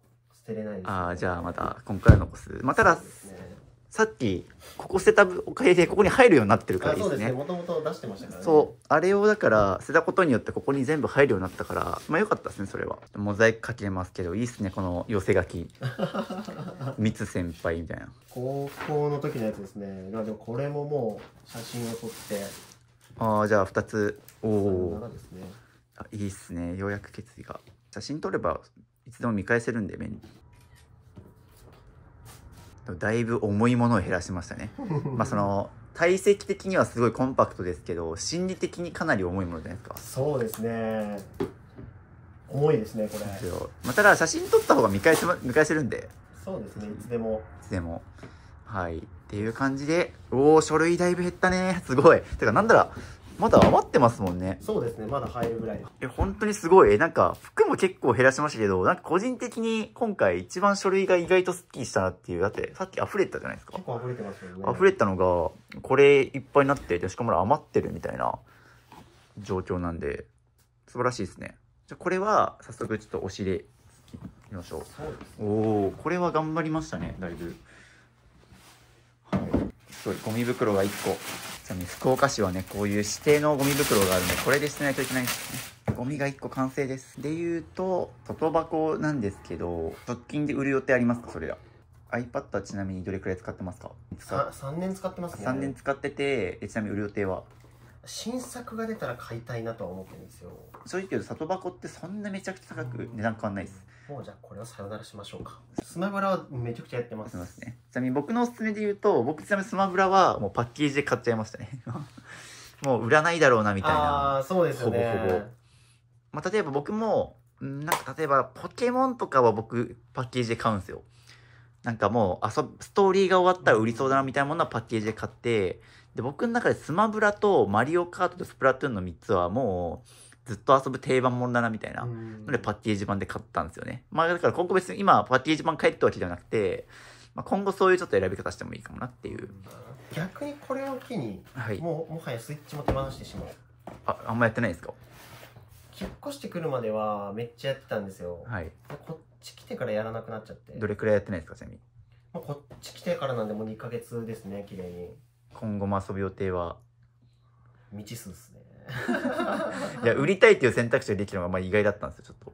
捨てれないです、ね、ああじゃあまた今回は残すまあただねさっきここ捨てたおかげでここに入るようになってるからあそういいですすね。もともと出してましたからね。そう。あれをだから捨てたことによってここに全部入るようになったからまあよかったですねそれは。モザイクかけますけどいいっすねこの寄せ書き。ミツ先輩みたいな。高校の時のやつですね。まあでもこれももう写真を撮って。ああじゃあ2つ。おお7ですね。あいいっすね。ようやく決意が。写真撮ればいつでも見返せるんで便利だいぶ重いものを減らしましたね。まあその体積的にはすごいコンパクトですけど心理的にかなり重いものじゃないですか。そうですね。重いですねこれ。まあ、ただ写真撮った方が見返せま見返せるんで。そうですねいつでも。いつでも。はい。っていう感じでおお書類だいぶ減ったね。すごい。てかなんだらまだ余ってますもんね。そうですね。まだ入るぐらいえ本当にすごい。えなんか服も結構減らしましたけどなんか個人的に今回一番書類が意外とスッキリしたなっていうだってさっき溢れてたじゃないですか。結構溢れてますよね。溢れてたのがこれいっぱいになってでしかも余ってるみたいな状況なんで素晴らしいですね。じゃあこれは早速ちょっとお尻いきましょう。おおこれは頑張りましたねだいぶ。はいすごいゴミ袋が1個。ちなみに福岡市はねこういう指定のゴミ袋があるんでこれで捨てないといけないんですね。ゴミが1個完成です。で言うと外箱なんですけど直近で売る予定ありますか？それら iPad はちなみにどれくらい使ってますか？さ3年使ってますね。3年使っててえちなみに売る予定は？新作が出たら買いたいなとは思ってるんですよ。正直言うと里箱ってそんなめちゃくちゃ高く値段変わんないですもうじゃあこれはさよならしましょうかスマブラはめちゃくちゃやってますませんね。ちなみに僕のおすすめで言うと、僕ちなみにスマブラはもうパッケージで買っちゃいましたね。もう売らないだろうなみたいあな。あそうですよねほぼほぼまあ、例えば僕も、んなんか例えばポケモンとかは僕パッケージで買うんですよ。なんかもう遊ぶ、ストーリーが終わったら売りそうだなみたいなものはパッケージで買って、で、僕の中でスマブラとマリオカートとスプラトゥーンの3つはもうずっと遊ぶ定番ものだなみたいな。うんのでパッケージ版で買ったんですよね。まあだから今後別に今パッケージ版買えってわけじゃなくて、まあ、今後そういうちょっと選び方してもいいかもなっていう。逆にこれを機にはい。もうもはやスイッチも手放してしまうあ、あんまやってないですか？引っ越してくるまではめっちゃやってたんですよ、はい。こっち来てからやらなくなっちゃってどれくらいやってないですかちなみに。まあ、こっち来てからなんでもう2ヶ月ですね綺麗に今後も遊ぶ予定は？未知数ですねいや、売りたいっていう選択肢ができるのがまあ意外だったんですよ、ちょっと。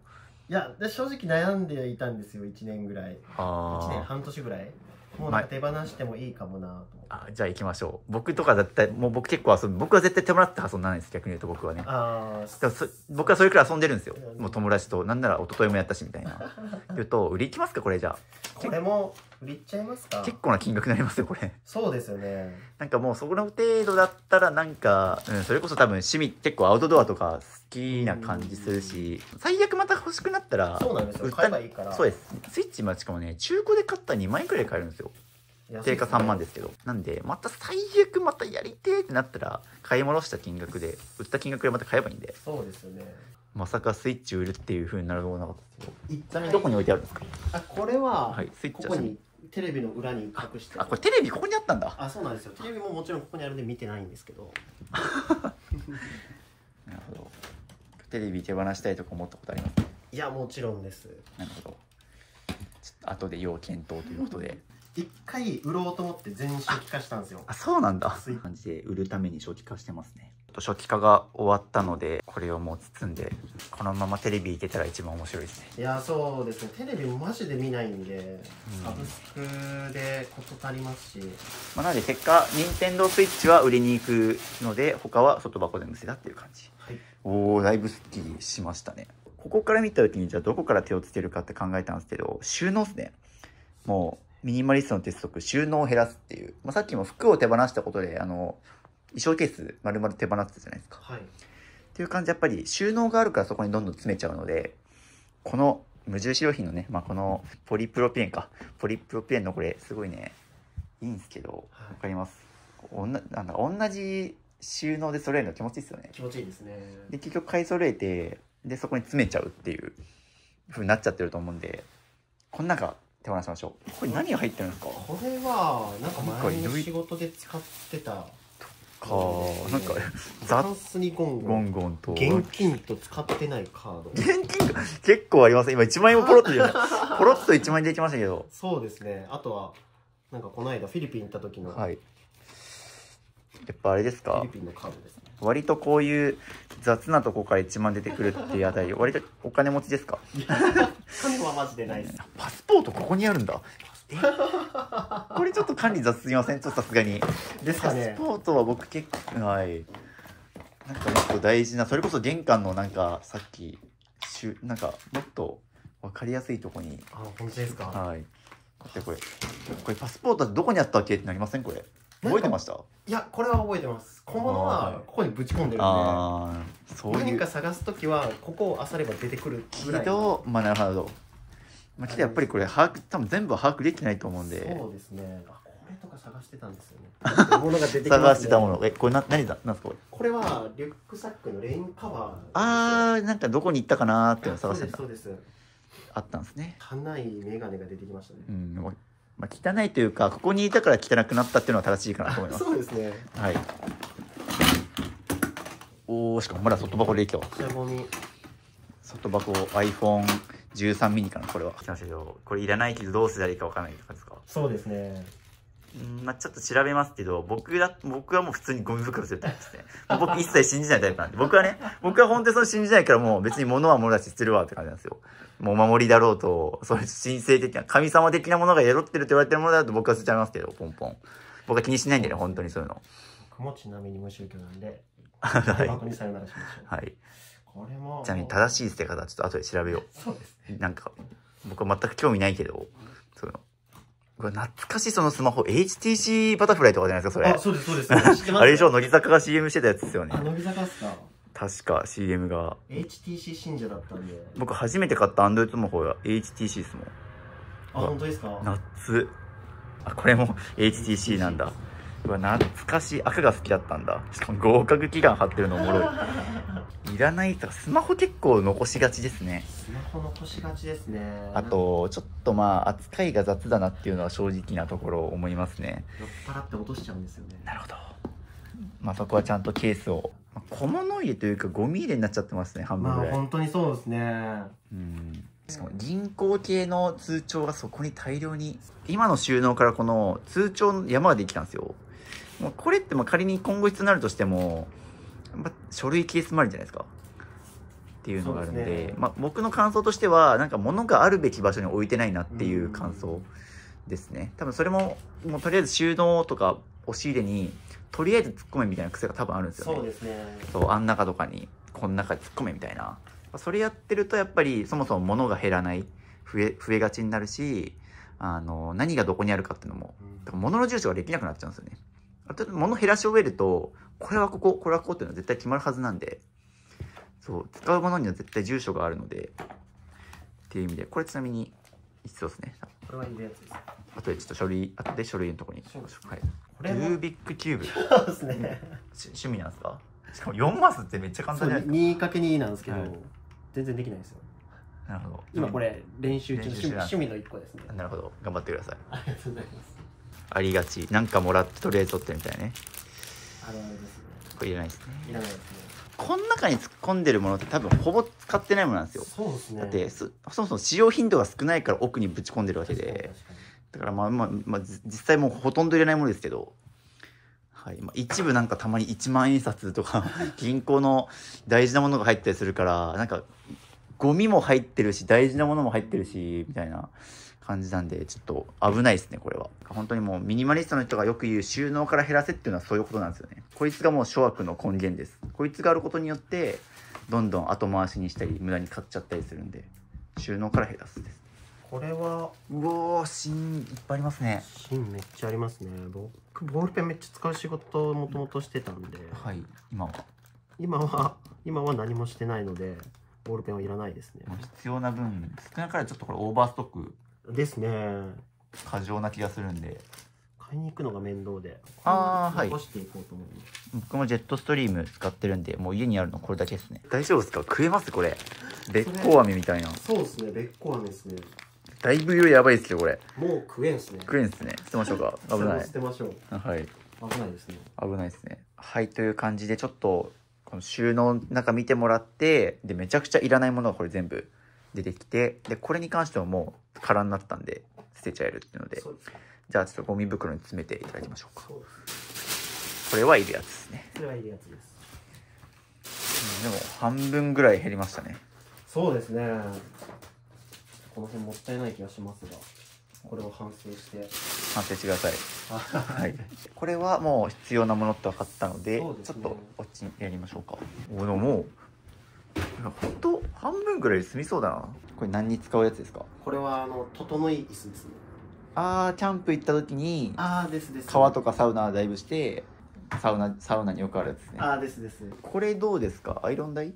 いやで正直悩んでいたんですよ1年ぐらい1年あ半年ぐらいもうなんか手放してもいいかもなとあ。あじゃあ行きましょう。僕とか絶対、もう僕結構遊ぶ。僕は絶対手もらって遊んだないです、逆に言うと僕はね。あでもそ僕はそれくらい遊んでるんですよ。もう友達と。なんなら一昨日もやったしみたいな。言うと、売り行きますかこれじゃあ。これも売りっちゃいますか？結構な金額になりますよ、これ。そうですよね。なんかもうそこの程度だったらなんか、うん、それこそ多分趣味結構アウトドアとか好きな感じするし、最悪また欲しくなったら、そうなんですよ。売った買えばいいから。そうです。スイッチ今しかもね、中古で買ったら2万円くらいで買えるんですよ。定価3万ですけど。なんでまた最悪またやりてえってなったら買い戻した金額で売った金額でまた買えばいいんで。そうですよね。まさかスイッチ売るっていう風になるとはなかったですけど。ちちなみにどこに置いてあるんですか？あこれは、はいスイッチはここにテレビの裏に隠してあこれテレビここにあったんだ。あそうなんですよ。テレビももちろんここにあるんで見てないんですけど。なるほど。テレビ手放したいとか思ったことあります？いやもちろんです。なるほど。ちょっと後で要検討ということで。一回売ろうと思って全初期化したんですよ。あそうなんだ。そういう感じで売るために初期化してますね初期化が終わったのでこれをもう包んでこのままテレビいけたら一番面白いですね。いやそうですね。テレビマジで見ないんで、うん。サブスクで事足りますし。まあ、なので結果任天堂スイッチは売りに行くので他は外箱で見せたっていう感じ。はい。おおだいぶすっきりしましたね。ここから見た時にじゃあどこから手をつけるかって考えたんですけど収納ですね。もうミニマリストの鉄則収納を減らすっていう、まあ、さっきも服を手放したことであの衣装ケース丸々手放したじゃないですか。はい。っていう感じでやっぱり収納があるからそこにどんどん詰めちゃうのでこの無印良品のね、まあ、このポリプロピレンか。ポリプロピレンのこれすごいねいいんですけどはい。わかります。おんななんだ同じ収納で揃えるの気持ちいいですよね。気持ちいいですね。で結局買い揃えてでそこに詰めちゃうっていう風になっちゃってると思うんでこの中手放しましょう。これ何が入ってるんですか？これはなんか前なんかいろいの仕事で使ってたかなんかザザンスにゴンゴゴンンゴンと。現金と使ってないカード。現金が結構あります。今1万円もポロッと出て ポロッと1万円できましたけど。そうですね。あとはなんかこの間フィリピン行った時のフはい。やっぱあれですか？ィリピンのカードですね。割とこういう雑なとこから1万出てくるっていうあたり割とお金持ちですか？金 はマジでないです。パスポートここにあるんだえ？これちょっと管理雑すぎませんちょっとさすがに。パスですかねポートは僕結構はい。なんかもっと大事なそれこそ玄関のなんかさっきしゅなんかもっと分かりやすいとこに。あ本当ですか？はい。だってこれこれパスポートってどこにあったっけってなりません？これ。覚えてました？いやこれは覚えてます。小物はここにぶち込んでるんで。ああそういう。何か探す時はここを漁れば出てくるぐらいけどまあなるほどまあけどやっぱりこれ把握多分全部は把握できてないと思うんで。そうですね。あこれとか探してたんですよね。ものが出てきね、探してたもの。えこれな何だなんですかこれ。これはリュックサックのレインカバー。あーなんかどこに行ったかなーっていうのを探してた。そうですあったんですね。汚いメガネが出てきましたね。うんまあ、汚いというかここにいたから汚くなったっていうのは正しいかなと思います。そうですね。はい。おおしかもまだ外箱できたわ。外箱 iPhone13 ミニかなこれは。来ましたけどこれいらないけどどうすればいいかわからないって感じですか？そうですね。うんまあ、ちょっと調べますけど僕だ僕はもう普通にゴミ袋するタイプですね。僕一切信じないタイプなんで僕はね僕は本当にその信じないからもう別に物は物だし捨てるわって感じなんですよ。もうお守りだろうとそういう神聖的な神様的なものが宿ってると言われてるものだと僕は捨てちゃいますけどポンポン。僕は気にしないんでね本当にそういうの。僕もちなみに無宗教なんで にさよならしましょう。い、はい、ちなみに正しい捨て方はちょっと後で調べよそうですうなんか僕は全く興味ないけどそのこれ懐かしいそのスマホ HTC バタフライとかじゃないですかそれ。あそうですそうです。知ってますあれでしょ乃木坂が CM してたやつですよね。あ乃木坂っすか？確か CM が。HTC 信者だったんで。僕初めて買ったアンドロイドスマホが HTC ですもん。あ本当ですか？夏。あこれも HTC なんだうわ懐かしい。赤が好きだったんだ。しかも合格祈願貼ってるのおもろい。いらないとかスマホ結構残しがちですね。スマホ残しがちですね。あとちょっとまあ扱いが雑だなっていうのは正直なところ思いますね。酔っ払って落としちゃうんですよね。なるほど。まあそこはちゃんとケースを。まあ小物入れというかゴミ入れになっちゃってますね半分まあぐらい、本当にそうですね。うん。しかも銀行系の通帳がそこに大量に今の収納からこの通帳の山ができたんですよもうこれってまあ仮に今後必要になるとしてもやっぱ書類ケースもあるんじゃないですか。っていうのがあるんでね。まあ、僕の感想としてはなんか物があるべき場所に置いてないなっていう感想ですね。多分それももうとりあえず収納とか押し入れにとりあえず突っ込めみたいな癖が多分あるんですよね。そうですね。そうあん中とかにこの中で突っ込めみたいな。それやってるとやっぱりそもそも物が減らない増え増えがちになるしあの何がどこにあるかっていうのもうん。だから物の住所ができなくなっちゃうんですよね。あと物減らし終えるとこれはこここれはここっていうのは絶対決まるはずなんでそう使うものには絶対住所があるのでっていう意味でこれちなみに必要ですね。これはいるやつです。後でちょっと書類後で書類のとこに。そうですね。はい。これもルービックキューブ。しそうですね。趣味なんですか？しかも4マスってめっちゃ簡単じゃないです 2×2 なんですけど、はい。全然できないですよ。かなるほど。今これ練習中の趣味の一個ですね。なるほど。頑張ってください。ありがとうございますありがち。なんかもらってとりあえず取ってみたいね。あるあるですねこれいらないですね。いらないです。ねこの中に突っ込んでるものって多分ほぼ使ってないものなんですよ。そうですね。だってそそもそも使用頻度が少ないから奥にぶち込んでるわけで。確かにだからまあまあ、まあ、じ実際もうほとんど入れないものですけど、はい。まあ、一部なんかたまに1万円札とか 銀行の大事なものが入ったりするからなんかゴミも入ってるし大事なものも入ってるしみたいな感じなんでちょっと危ないですねこれは。本当にもうミニマリストの人がよく言う収納から減らせっていうのはそういうことなんですよね。こいつがもう諸悪の根源です。こいつがあることによってどんどん後回しにしたり無駄に買っちゃったりするんで収納から減らすです。これはうおー芯いっぱいありますね。芯めっちゃありますね。僕ボールペンめっちゃ使う仕事をもともとしてたんで、はい今は。今は今は何もしてないのでボールペンはいらないですね。必要な分少なからずちょっとこれオーバーストックですね。過剰な気がするんで。買いに行くのが面倒で。あーはい。残していこうと思います僕もジェットストリーム使ってるんでもう家にあるのこれだけですね。大丈夫ですか？食えますこれ。べっこう飴みたいな。そうですね。べっこ飴ですね。だいぶ色やばいですよこれ。もう食えんすね。食えんですね。捨てましょうか。危ない。捨てましょう。はい。危ないですね。危ないですね。はいという感じでちょっとこの収納の中見てもらってでめちゃくちゃいらないものがこれ全部出てきてでこれに関してはもう空になったんで捨てちゃえるっていうので。じゃあちょっとゴミ袋に詰めていただきましょうか。これはいるやつですね。それはいいやつです。うんでも半分ぐらい減りましたね。そうですね。この辺もったいない気がしますがこれを反省して。反省してください。はは。い。これはもう必要なものって分かったのでね。ちょっとこっちにやりましょうか。おでももう本当半分ぐらいで済みそうだな。これ何に使うやつですか？これはあの整い椅子ですね。あーキャンプ行った時にああですです。川とかサウナダイブしてサウナサウナによくあるやつですね。ああですです。これどうですか？アイロン台？あ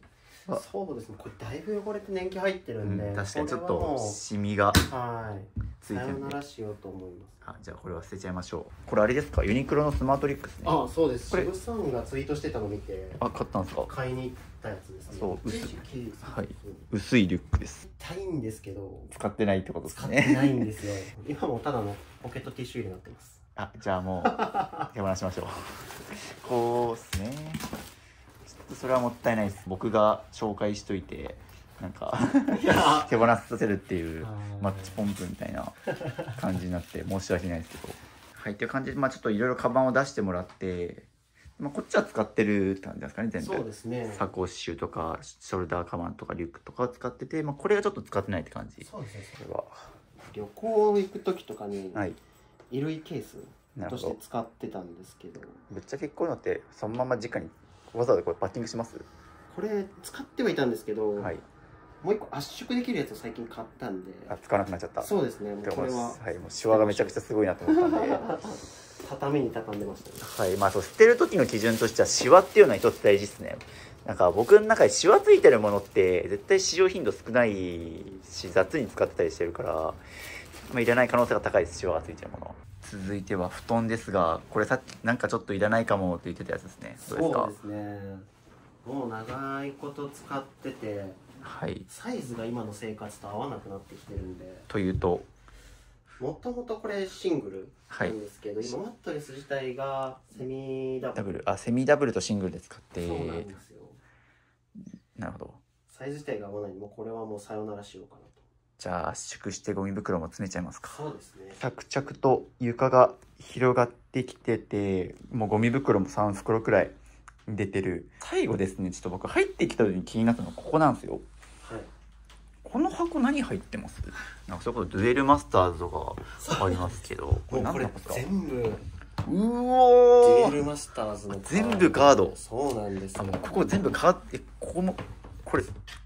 そう。ですね。これだいぶ汚れて年季入ってるんで、確かにちょっとシミがうはい。ついてるんで。さよならしようと思います。あじゃあこれは捨てちゃいましょう。これあれですか？ユニクロのスマートリックスね。あそうです。これ。渋さんがツイートしてたの見てあ買ったんですか？買いに行ったやつですね。そう薄99ですはい。薄いリュックです。痛いんですけど使ってないってことです使っねてないんですよ。今もただのポケットティッシュ入れになってます。あじゃあもう手放しましょう。こうっすねそれはもったいないです。僕が紹介しといてなんか手放させるっていうはいマッチポンプみたいな感じになって申し訳ないですけど。はいっていう感じでまあちょっといろいろカバンを出してもらって、まあ、こっちは使ってるって感じですかね全部。そうですね。サコッシュとかショルダーカバンとかリュックとかを使ってて、まあ、これがちょっと使ってないって感じ。そうですね。これは。旅行行く時とかにはい。衣類ケースとして使ってたんですけど。ぶっちゃけこういうのってそのまま直にわざわざこれパッキングします？これ使ってはいたんですけど、はい。もう一個圧縮できるやつを最近買ったんで。あ使わなくなっちゃった。そうですねもうこれは。はい、もうシワがめちゃくちゃすごいなと思ったんで。畳に畳んでましたね。はいまあそう捨てる時の基準としてはシワっていうのは一つ大事ですね。なんか僕の中でシワついてるものって絶対使用頻度少ないし雑に使ってたりしてるから、まあ、いらない可能性が高いです。シワがついてるもの続いては布団ですがこれさっきなんかちょっといらないかもって言ってたやつですね。そうですね。もう長いこと使っててはい。サイズが今の生活と合わなくなってきてるんで。というと？もともとこれシングルなんですけど、今マットレス自体がセミダブル。ダブル。あセミダブルとシングルで使って。そうなんですよ。なるほど。サイズ自体が合わないもうこれはもうさよならしようかなじゃあ圧縮してゴミ袋も詰めちゃいますか。とそうですね。着々と床が広がってきててもうゴミ袋も3袋くらい出てる。最後ですねちょっと僕入ってきた時に気になったのはここなんですよ。はい。この箱何入ってます？なんかそれこそデュエルマスターズとかありますけど これ何なんですか？全部デうおー。ュエルマスターズの全部カード。そうなんですよ。あもうここ全部カード。えここもこれ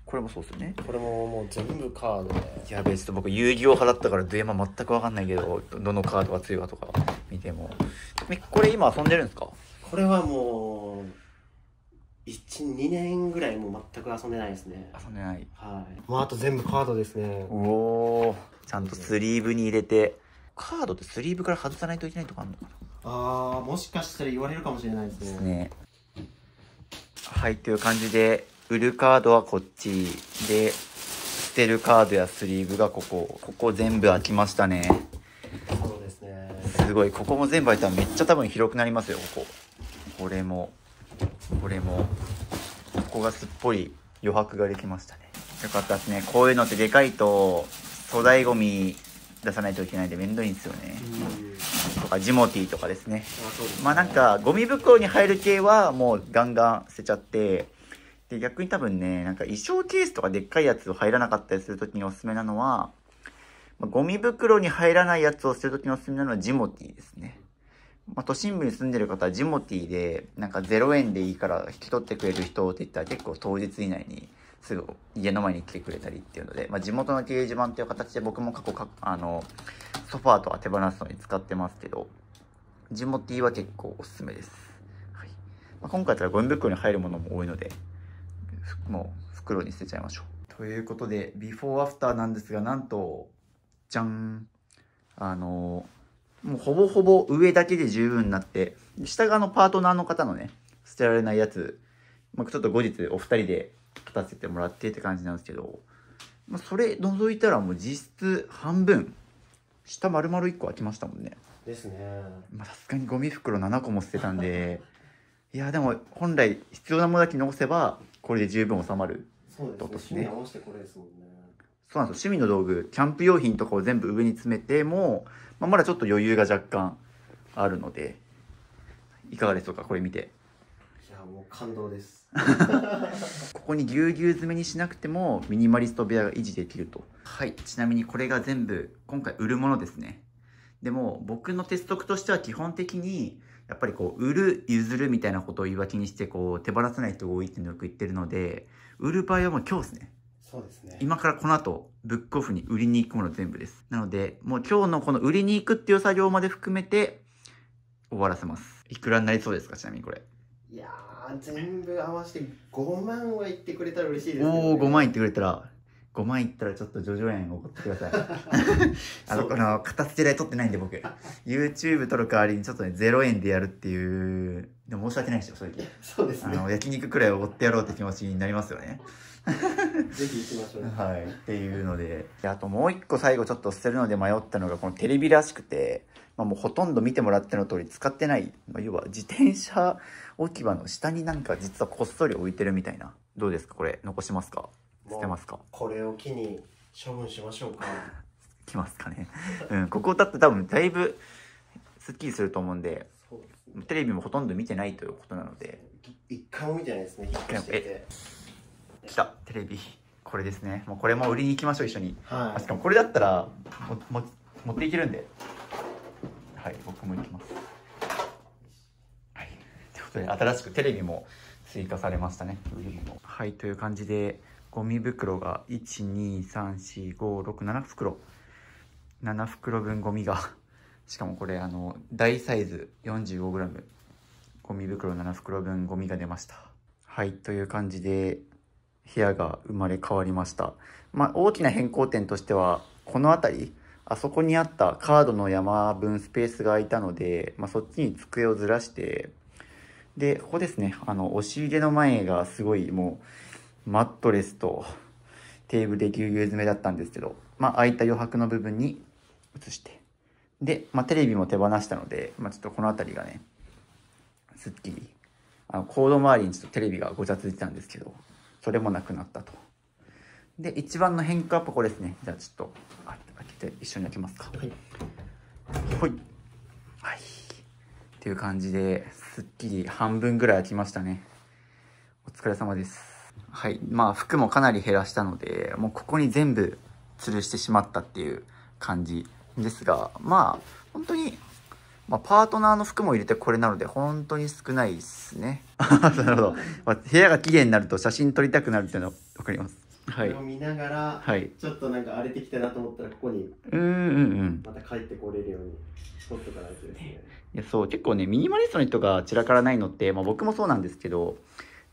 これもそうですよね。これももう全部カードで。やべえちょっと僕遊戯王派だったからデュエマ全く分かんないけどどどのカードが強いかとか見ても。えこれ今遊んでるんですか？これはもう12年ぐらいもう全く遊んでないですね。遊んでない。はい。もうあと全部カードですね。おおちゃんとスリーブに入れて。カードってスリーブから外さないといけないとかあるのかな？ああもしかしたら言われるかもしれないですね。ですね。はいという感じで売るカードはこっちで捨てるカードやスリーブがここ。ここ全部開きましたね。そうですね。すごい。ここも全部開いたらめっちゃ多分広くなりますよここ。これも。これも。ここがすっぽり余白ができましたね。よかったですね。こういうのってでかいと粗大ゴミ出さないといけないんでめんどいんですよね。うん。とかジモティーとかですね。まあなんかゴミ袋に入る系はもうガンガン捨てちゃってで逆に多分ねなんか衣装ケースとかでっかいやつを入らなかったりするときにおすすめなのは、まあゴミ袋に入らないやつを捨てるときにおすすめなのはジモティーですね、まあ、都心部に住んでる方はジモティーでなんか0円でいいから引き取ってくれる人って言ったら結構当日以内にすぐ家の前に来てくれたりっていうので、まあ、地元の掲示板っていう形で僕も過去かあのソファーとか手放すのに使ってますけどジモティーは結構おすすめです、はい。まあ、今回だったらゴミ袋に入るものも多いのでもう袋に捨てちゃいましょう。ということでビフォーアフターなんですがなんとじゃん。あのもうほぼほぼ上だけで十分になって下側のパートナーの方のね捨てられないやつ、まあ、ちょっと後日お二人で片付けてもらってって感じなんですけど、まあ、それ除いたらもう実質半分。下丸々1個空きましたもんね。ですね。まあさすがにゴミ袋7個も捨てたんで。いやでも本来必要なものだけ残せばこれで十分収まる。そうですね。そうですね。趣味合わせてこれですもんね。そうなんですよ。趣味の道具キャンプ用品とかを全部上に詰めても、まあ、まだちょっと余裕が若干あるのでいかがでしょうか？これ見て。いやもう感動です。ここにぎゅうぎゅう詰めにしなくてもミニマリスト部屋が維持できると。はい。ちなみにこれが全部今回売るものですね。でも僕の鉄則としては基本的にやっぱりこう売る譲るみたいなことを言い訳にしてこう手放せない人が多いっていうのをよく言ってるので売る場合はもう今日ですね。そうですね。今からこの後ブックオフに売りに行くもの全部です。なのでもう今日のこの売りに行くっていう作業まで含めて終わらせます。いくらになりそうですかちなみにこれ。いやー全部合わせて5万は言ってくれたら嬉しいですね。おお5万いってくれたら5万いったらちょっとジョジョ園おごってください。あのこの片付け代取ってないんで僕。YouTube 取る代わりにちょっとね0円でやるっていうでも申し訳ないですよ正直。そうですね。あの焼肉くらいおごってやろうって気持ちになりますよね。ぜひ行きましょう。はい、っていうので。であともう一個最後ちょっと捨てるので迷ったのがこのテレビらしくて、まあ、もうほとんど見てもらっての通り使ってない、まあ、要は自転車置き場の下になんか実はこっそり置いてるみたいな。どうですか？これ残しますか？捨てますか？これを機に処分しましょうか。きますかね。うんここだって多分だいぶすっきりすると思うんでね。テレビもほとんど見てないということなので。一回も見てないですね引っ越してて。来た。テレビこれですね。もうこれも売りに行きましょう一緒に。あはしかもこれだったらもも持っていけるんで。はい僕も行きます。はい。ということで新しくテレビも追加されましたね。はいという感じでゴミ袋が1234567袋7袋分ゴミが しかもこれあの大サイズ 45g ゴミ袋7袋分ゴミが出ました。はいという感じで部屋が生まれ変わりました。まあ大きな変更点としてはこの辺りあそこにあったカードの山分スペースが空いたので、まあ、そっちに机をずらしてでここですねあの押し入れの前がすごいもうマットレスとテーブルでぎゅうぎゅう詰めだったんですけど、まあ、空いた余白の部分に移してで、まあ、テレビも手放したので、まあ、ちょっとこの辺りがねすっきりあのコード周りにちょっとテレビがごちゃついてたんですけどそれもなくなったと。で一番の変化はここですね。じゃあちょっとあ開けて一緒に開けますか。はい。ほい。はい。っていう感じですっきり半分ぐらい開きましたね。お疲れ様ですはい。まあ服もかなり減らしたのでもうここに全部吊るしてしまったっていう感じですがまあ本当にまあ、パートナーの服も入れてこれなので本当に少ないですね。なるほど、まあ、部屋が綺麗になると写真撮りたくなるっていうの分かります。はい。これを見ながら、はい。ちょっとなんか荒れてきたなと思ったらここにうんうんうん。また帰ってこれるように取っておかないとですね。いやそう結構ねミニマリストの人が散らからないのって、まあ、僕もそうなんですけど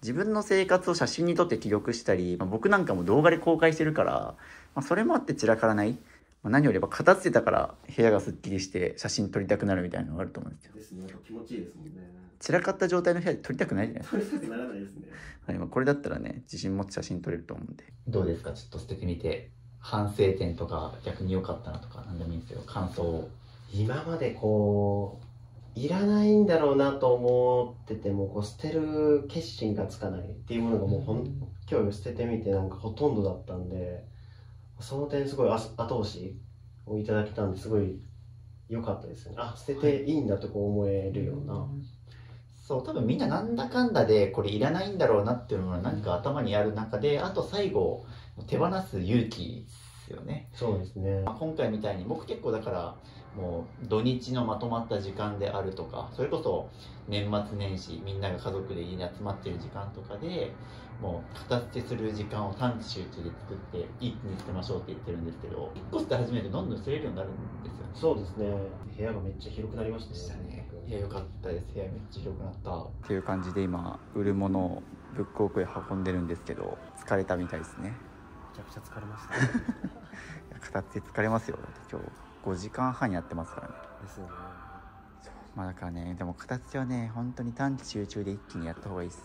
自分の生活を写真に撮って記録したり、まあ、僕なんかも動画で公開してるから、まあ、それもあって散らからない。まあ何よりやっぱ片付けたから部屋がすっきりして写真撮りたくなるみたいなのがあると思うんですよ。ですね。気持ちいいですもんね。散らかった状態の部屋で撮りたくないじゃないですか取りたくならないですね。はい、まあこれだったらね自信持って写真撮れると思うんで。どうですか？ちょっと捨ててみて。反省点とか逆に良かったなとか何でもいいんですよ感想を。今までこういらないんだろうなと思っててもこう捨てる決心がつかないっていうものがもうほん今日捨ててみてなんかほとんどだったんでその点すごいあ後押しをいただけたんですごい良かったですね。あ捨てていいんだとこう思えるような、そう多分みんななんだかんだでこれいらないんだろうなっていうのが何か頭にある中であと最後手放す勇気ですよね。そうですね。まあ今回みたいに僕結構だからもう土日のまとまった時間であるとかそれこそ年末年始みんなが家族で家に集まってる時間とかでもう片付けする時間を短期集中で作って一気に捨てましょうって言ってるんですけど1個捨て始めるとどんどん捨てれるようになるんですよ。ねそうですね。部屋がめっちゃ広くなりましたね。いやよかったです。部屋めっちゃ広くなった。っていう感じで今売るものをブックオフへ運んでるんですけど疲れたみたいですね。めちゃくちゃ疲れました。ね いや片付け疲れますよ今日5時間半やってますからね。ですよね。まあだからねでも片付けはね本当に短期集中で一気にやった方がいいです。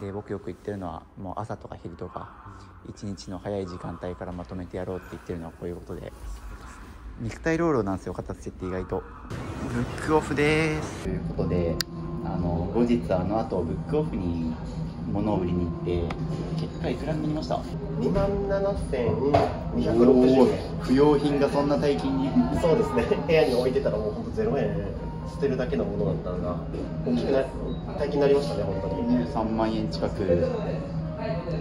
で僕よく言ってるのはもう朝とか昼とか一日の早い時間帯からまとめてやろうって言ってるのはこういうことで。肉体労働なんですよ片付けって意外と。ブックオフです。ということであの後日あの後ブックオフに物を売りに行って結果いくらになりました？2万7260円。不要品がそんな大金に？そうですね。部屋に置いてたらもう本当0円。捨てるだけのものだったのが。大きくな大金になりましたね本当に。3万円近く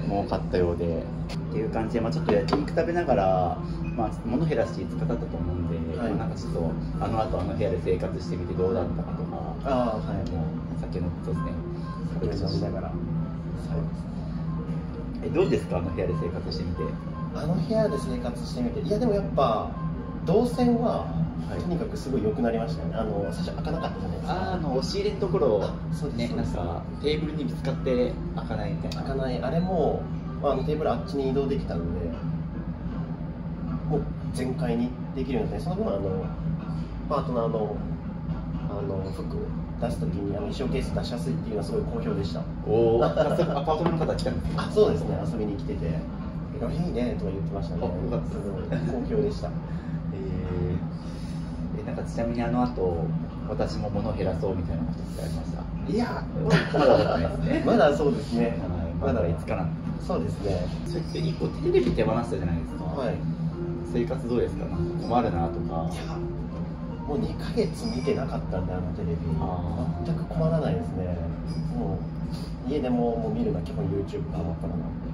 儲かったようで。っていう感じで、まあ、ちょっと焼肉食べながら、まあ、物減らし5日経ったと思うんで、はい。なんかちょっとあの後あの部屋で生活してみてどうだったかとかああはい。もう酒のことですね。酒飲みながらえどうですか？あの部屋で生活してみて。あの部屋で生活してみて。いやでもやっぱ動線はとにかくすごい良くなりましたね。あの最初開かなかったじゃないですか。あの押し入れのところあそうですねなんかテーブルにぶつかって開かないみたいな。開かない。あれも、まあ、あのテーブルあっちに移動できたんでもう全開にできるようになってその分あのパートナーのあの服出す時にあの衣装ケース出しやすいっていうのはすごい好評でした。おおア パートの方来たんですかあそうですね。遊びに来てて「いいね」とか言ってましたね。すごい好評でした。えーえなんかちなみにあの後私も物を減らそうみたいなことってありました？いやまだね。まだそうですね。まだ。いつかな。そうですね。それって一個テレビ手放したじゃないですか、はい。生活どうですか？なんか困るなとか。いやもう2ヶ月見てなかったんであのテレビ。全く困らないですね。もう家でももう見るのは基本 YouTube かもっぱらなんで。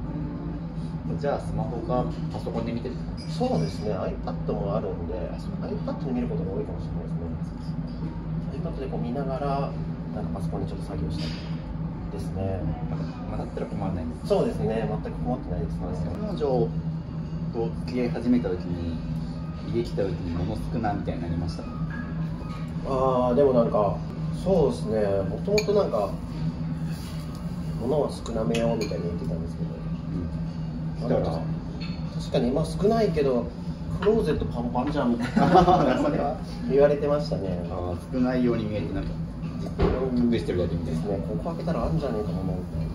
じゃあスマホかパソコンで見てるそうですね。iPad もあるんで iPad で見ることが多いかもしれないですね。iPad でこう見ながらなんかパソコンにちょっと作業したりですね。まあ、だったら困らないそうですね。全く困ってないですね。彼女と付き合い始めた時に家来た時に物少なみたいになりましたああでもなんかそうですね。もともとなんか物は少なめようみたいに言ってたんですけど。だから確かにまあ少ないけどクローゼットパンパンじゃんみたいな。言われてましたね。あー少ないように見えてなんか。隠してるだけみたいなですねここ開けたらあるんじゃねえかなみたい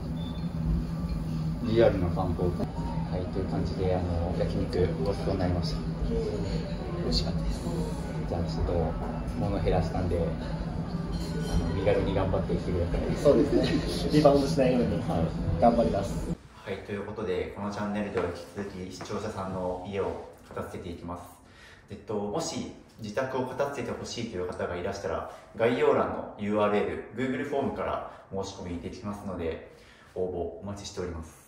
なリアルな観光はいという感じであの焼肉ごちそうになりました。美味しかったですじゃあちょっと物減らしたんであの身軽に頑張っていってくださいそうですねリバウンドしないように頑張りますはい、ということで、このチャンネルでは引き続き視聴者さんの家を片付けていきます。えっと、もし自宅を片付けてほしいという方がいらしたら、概要欄の URL、Google フォームから申し込みできますので、応募お待ちしております。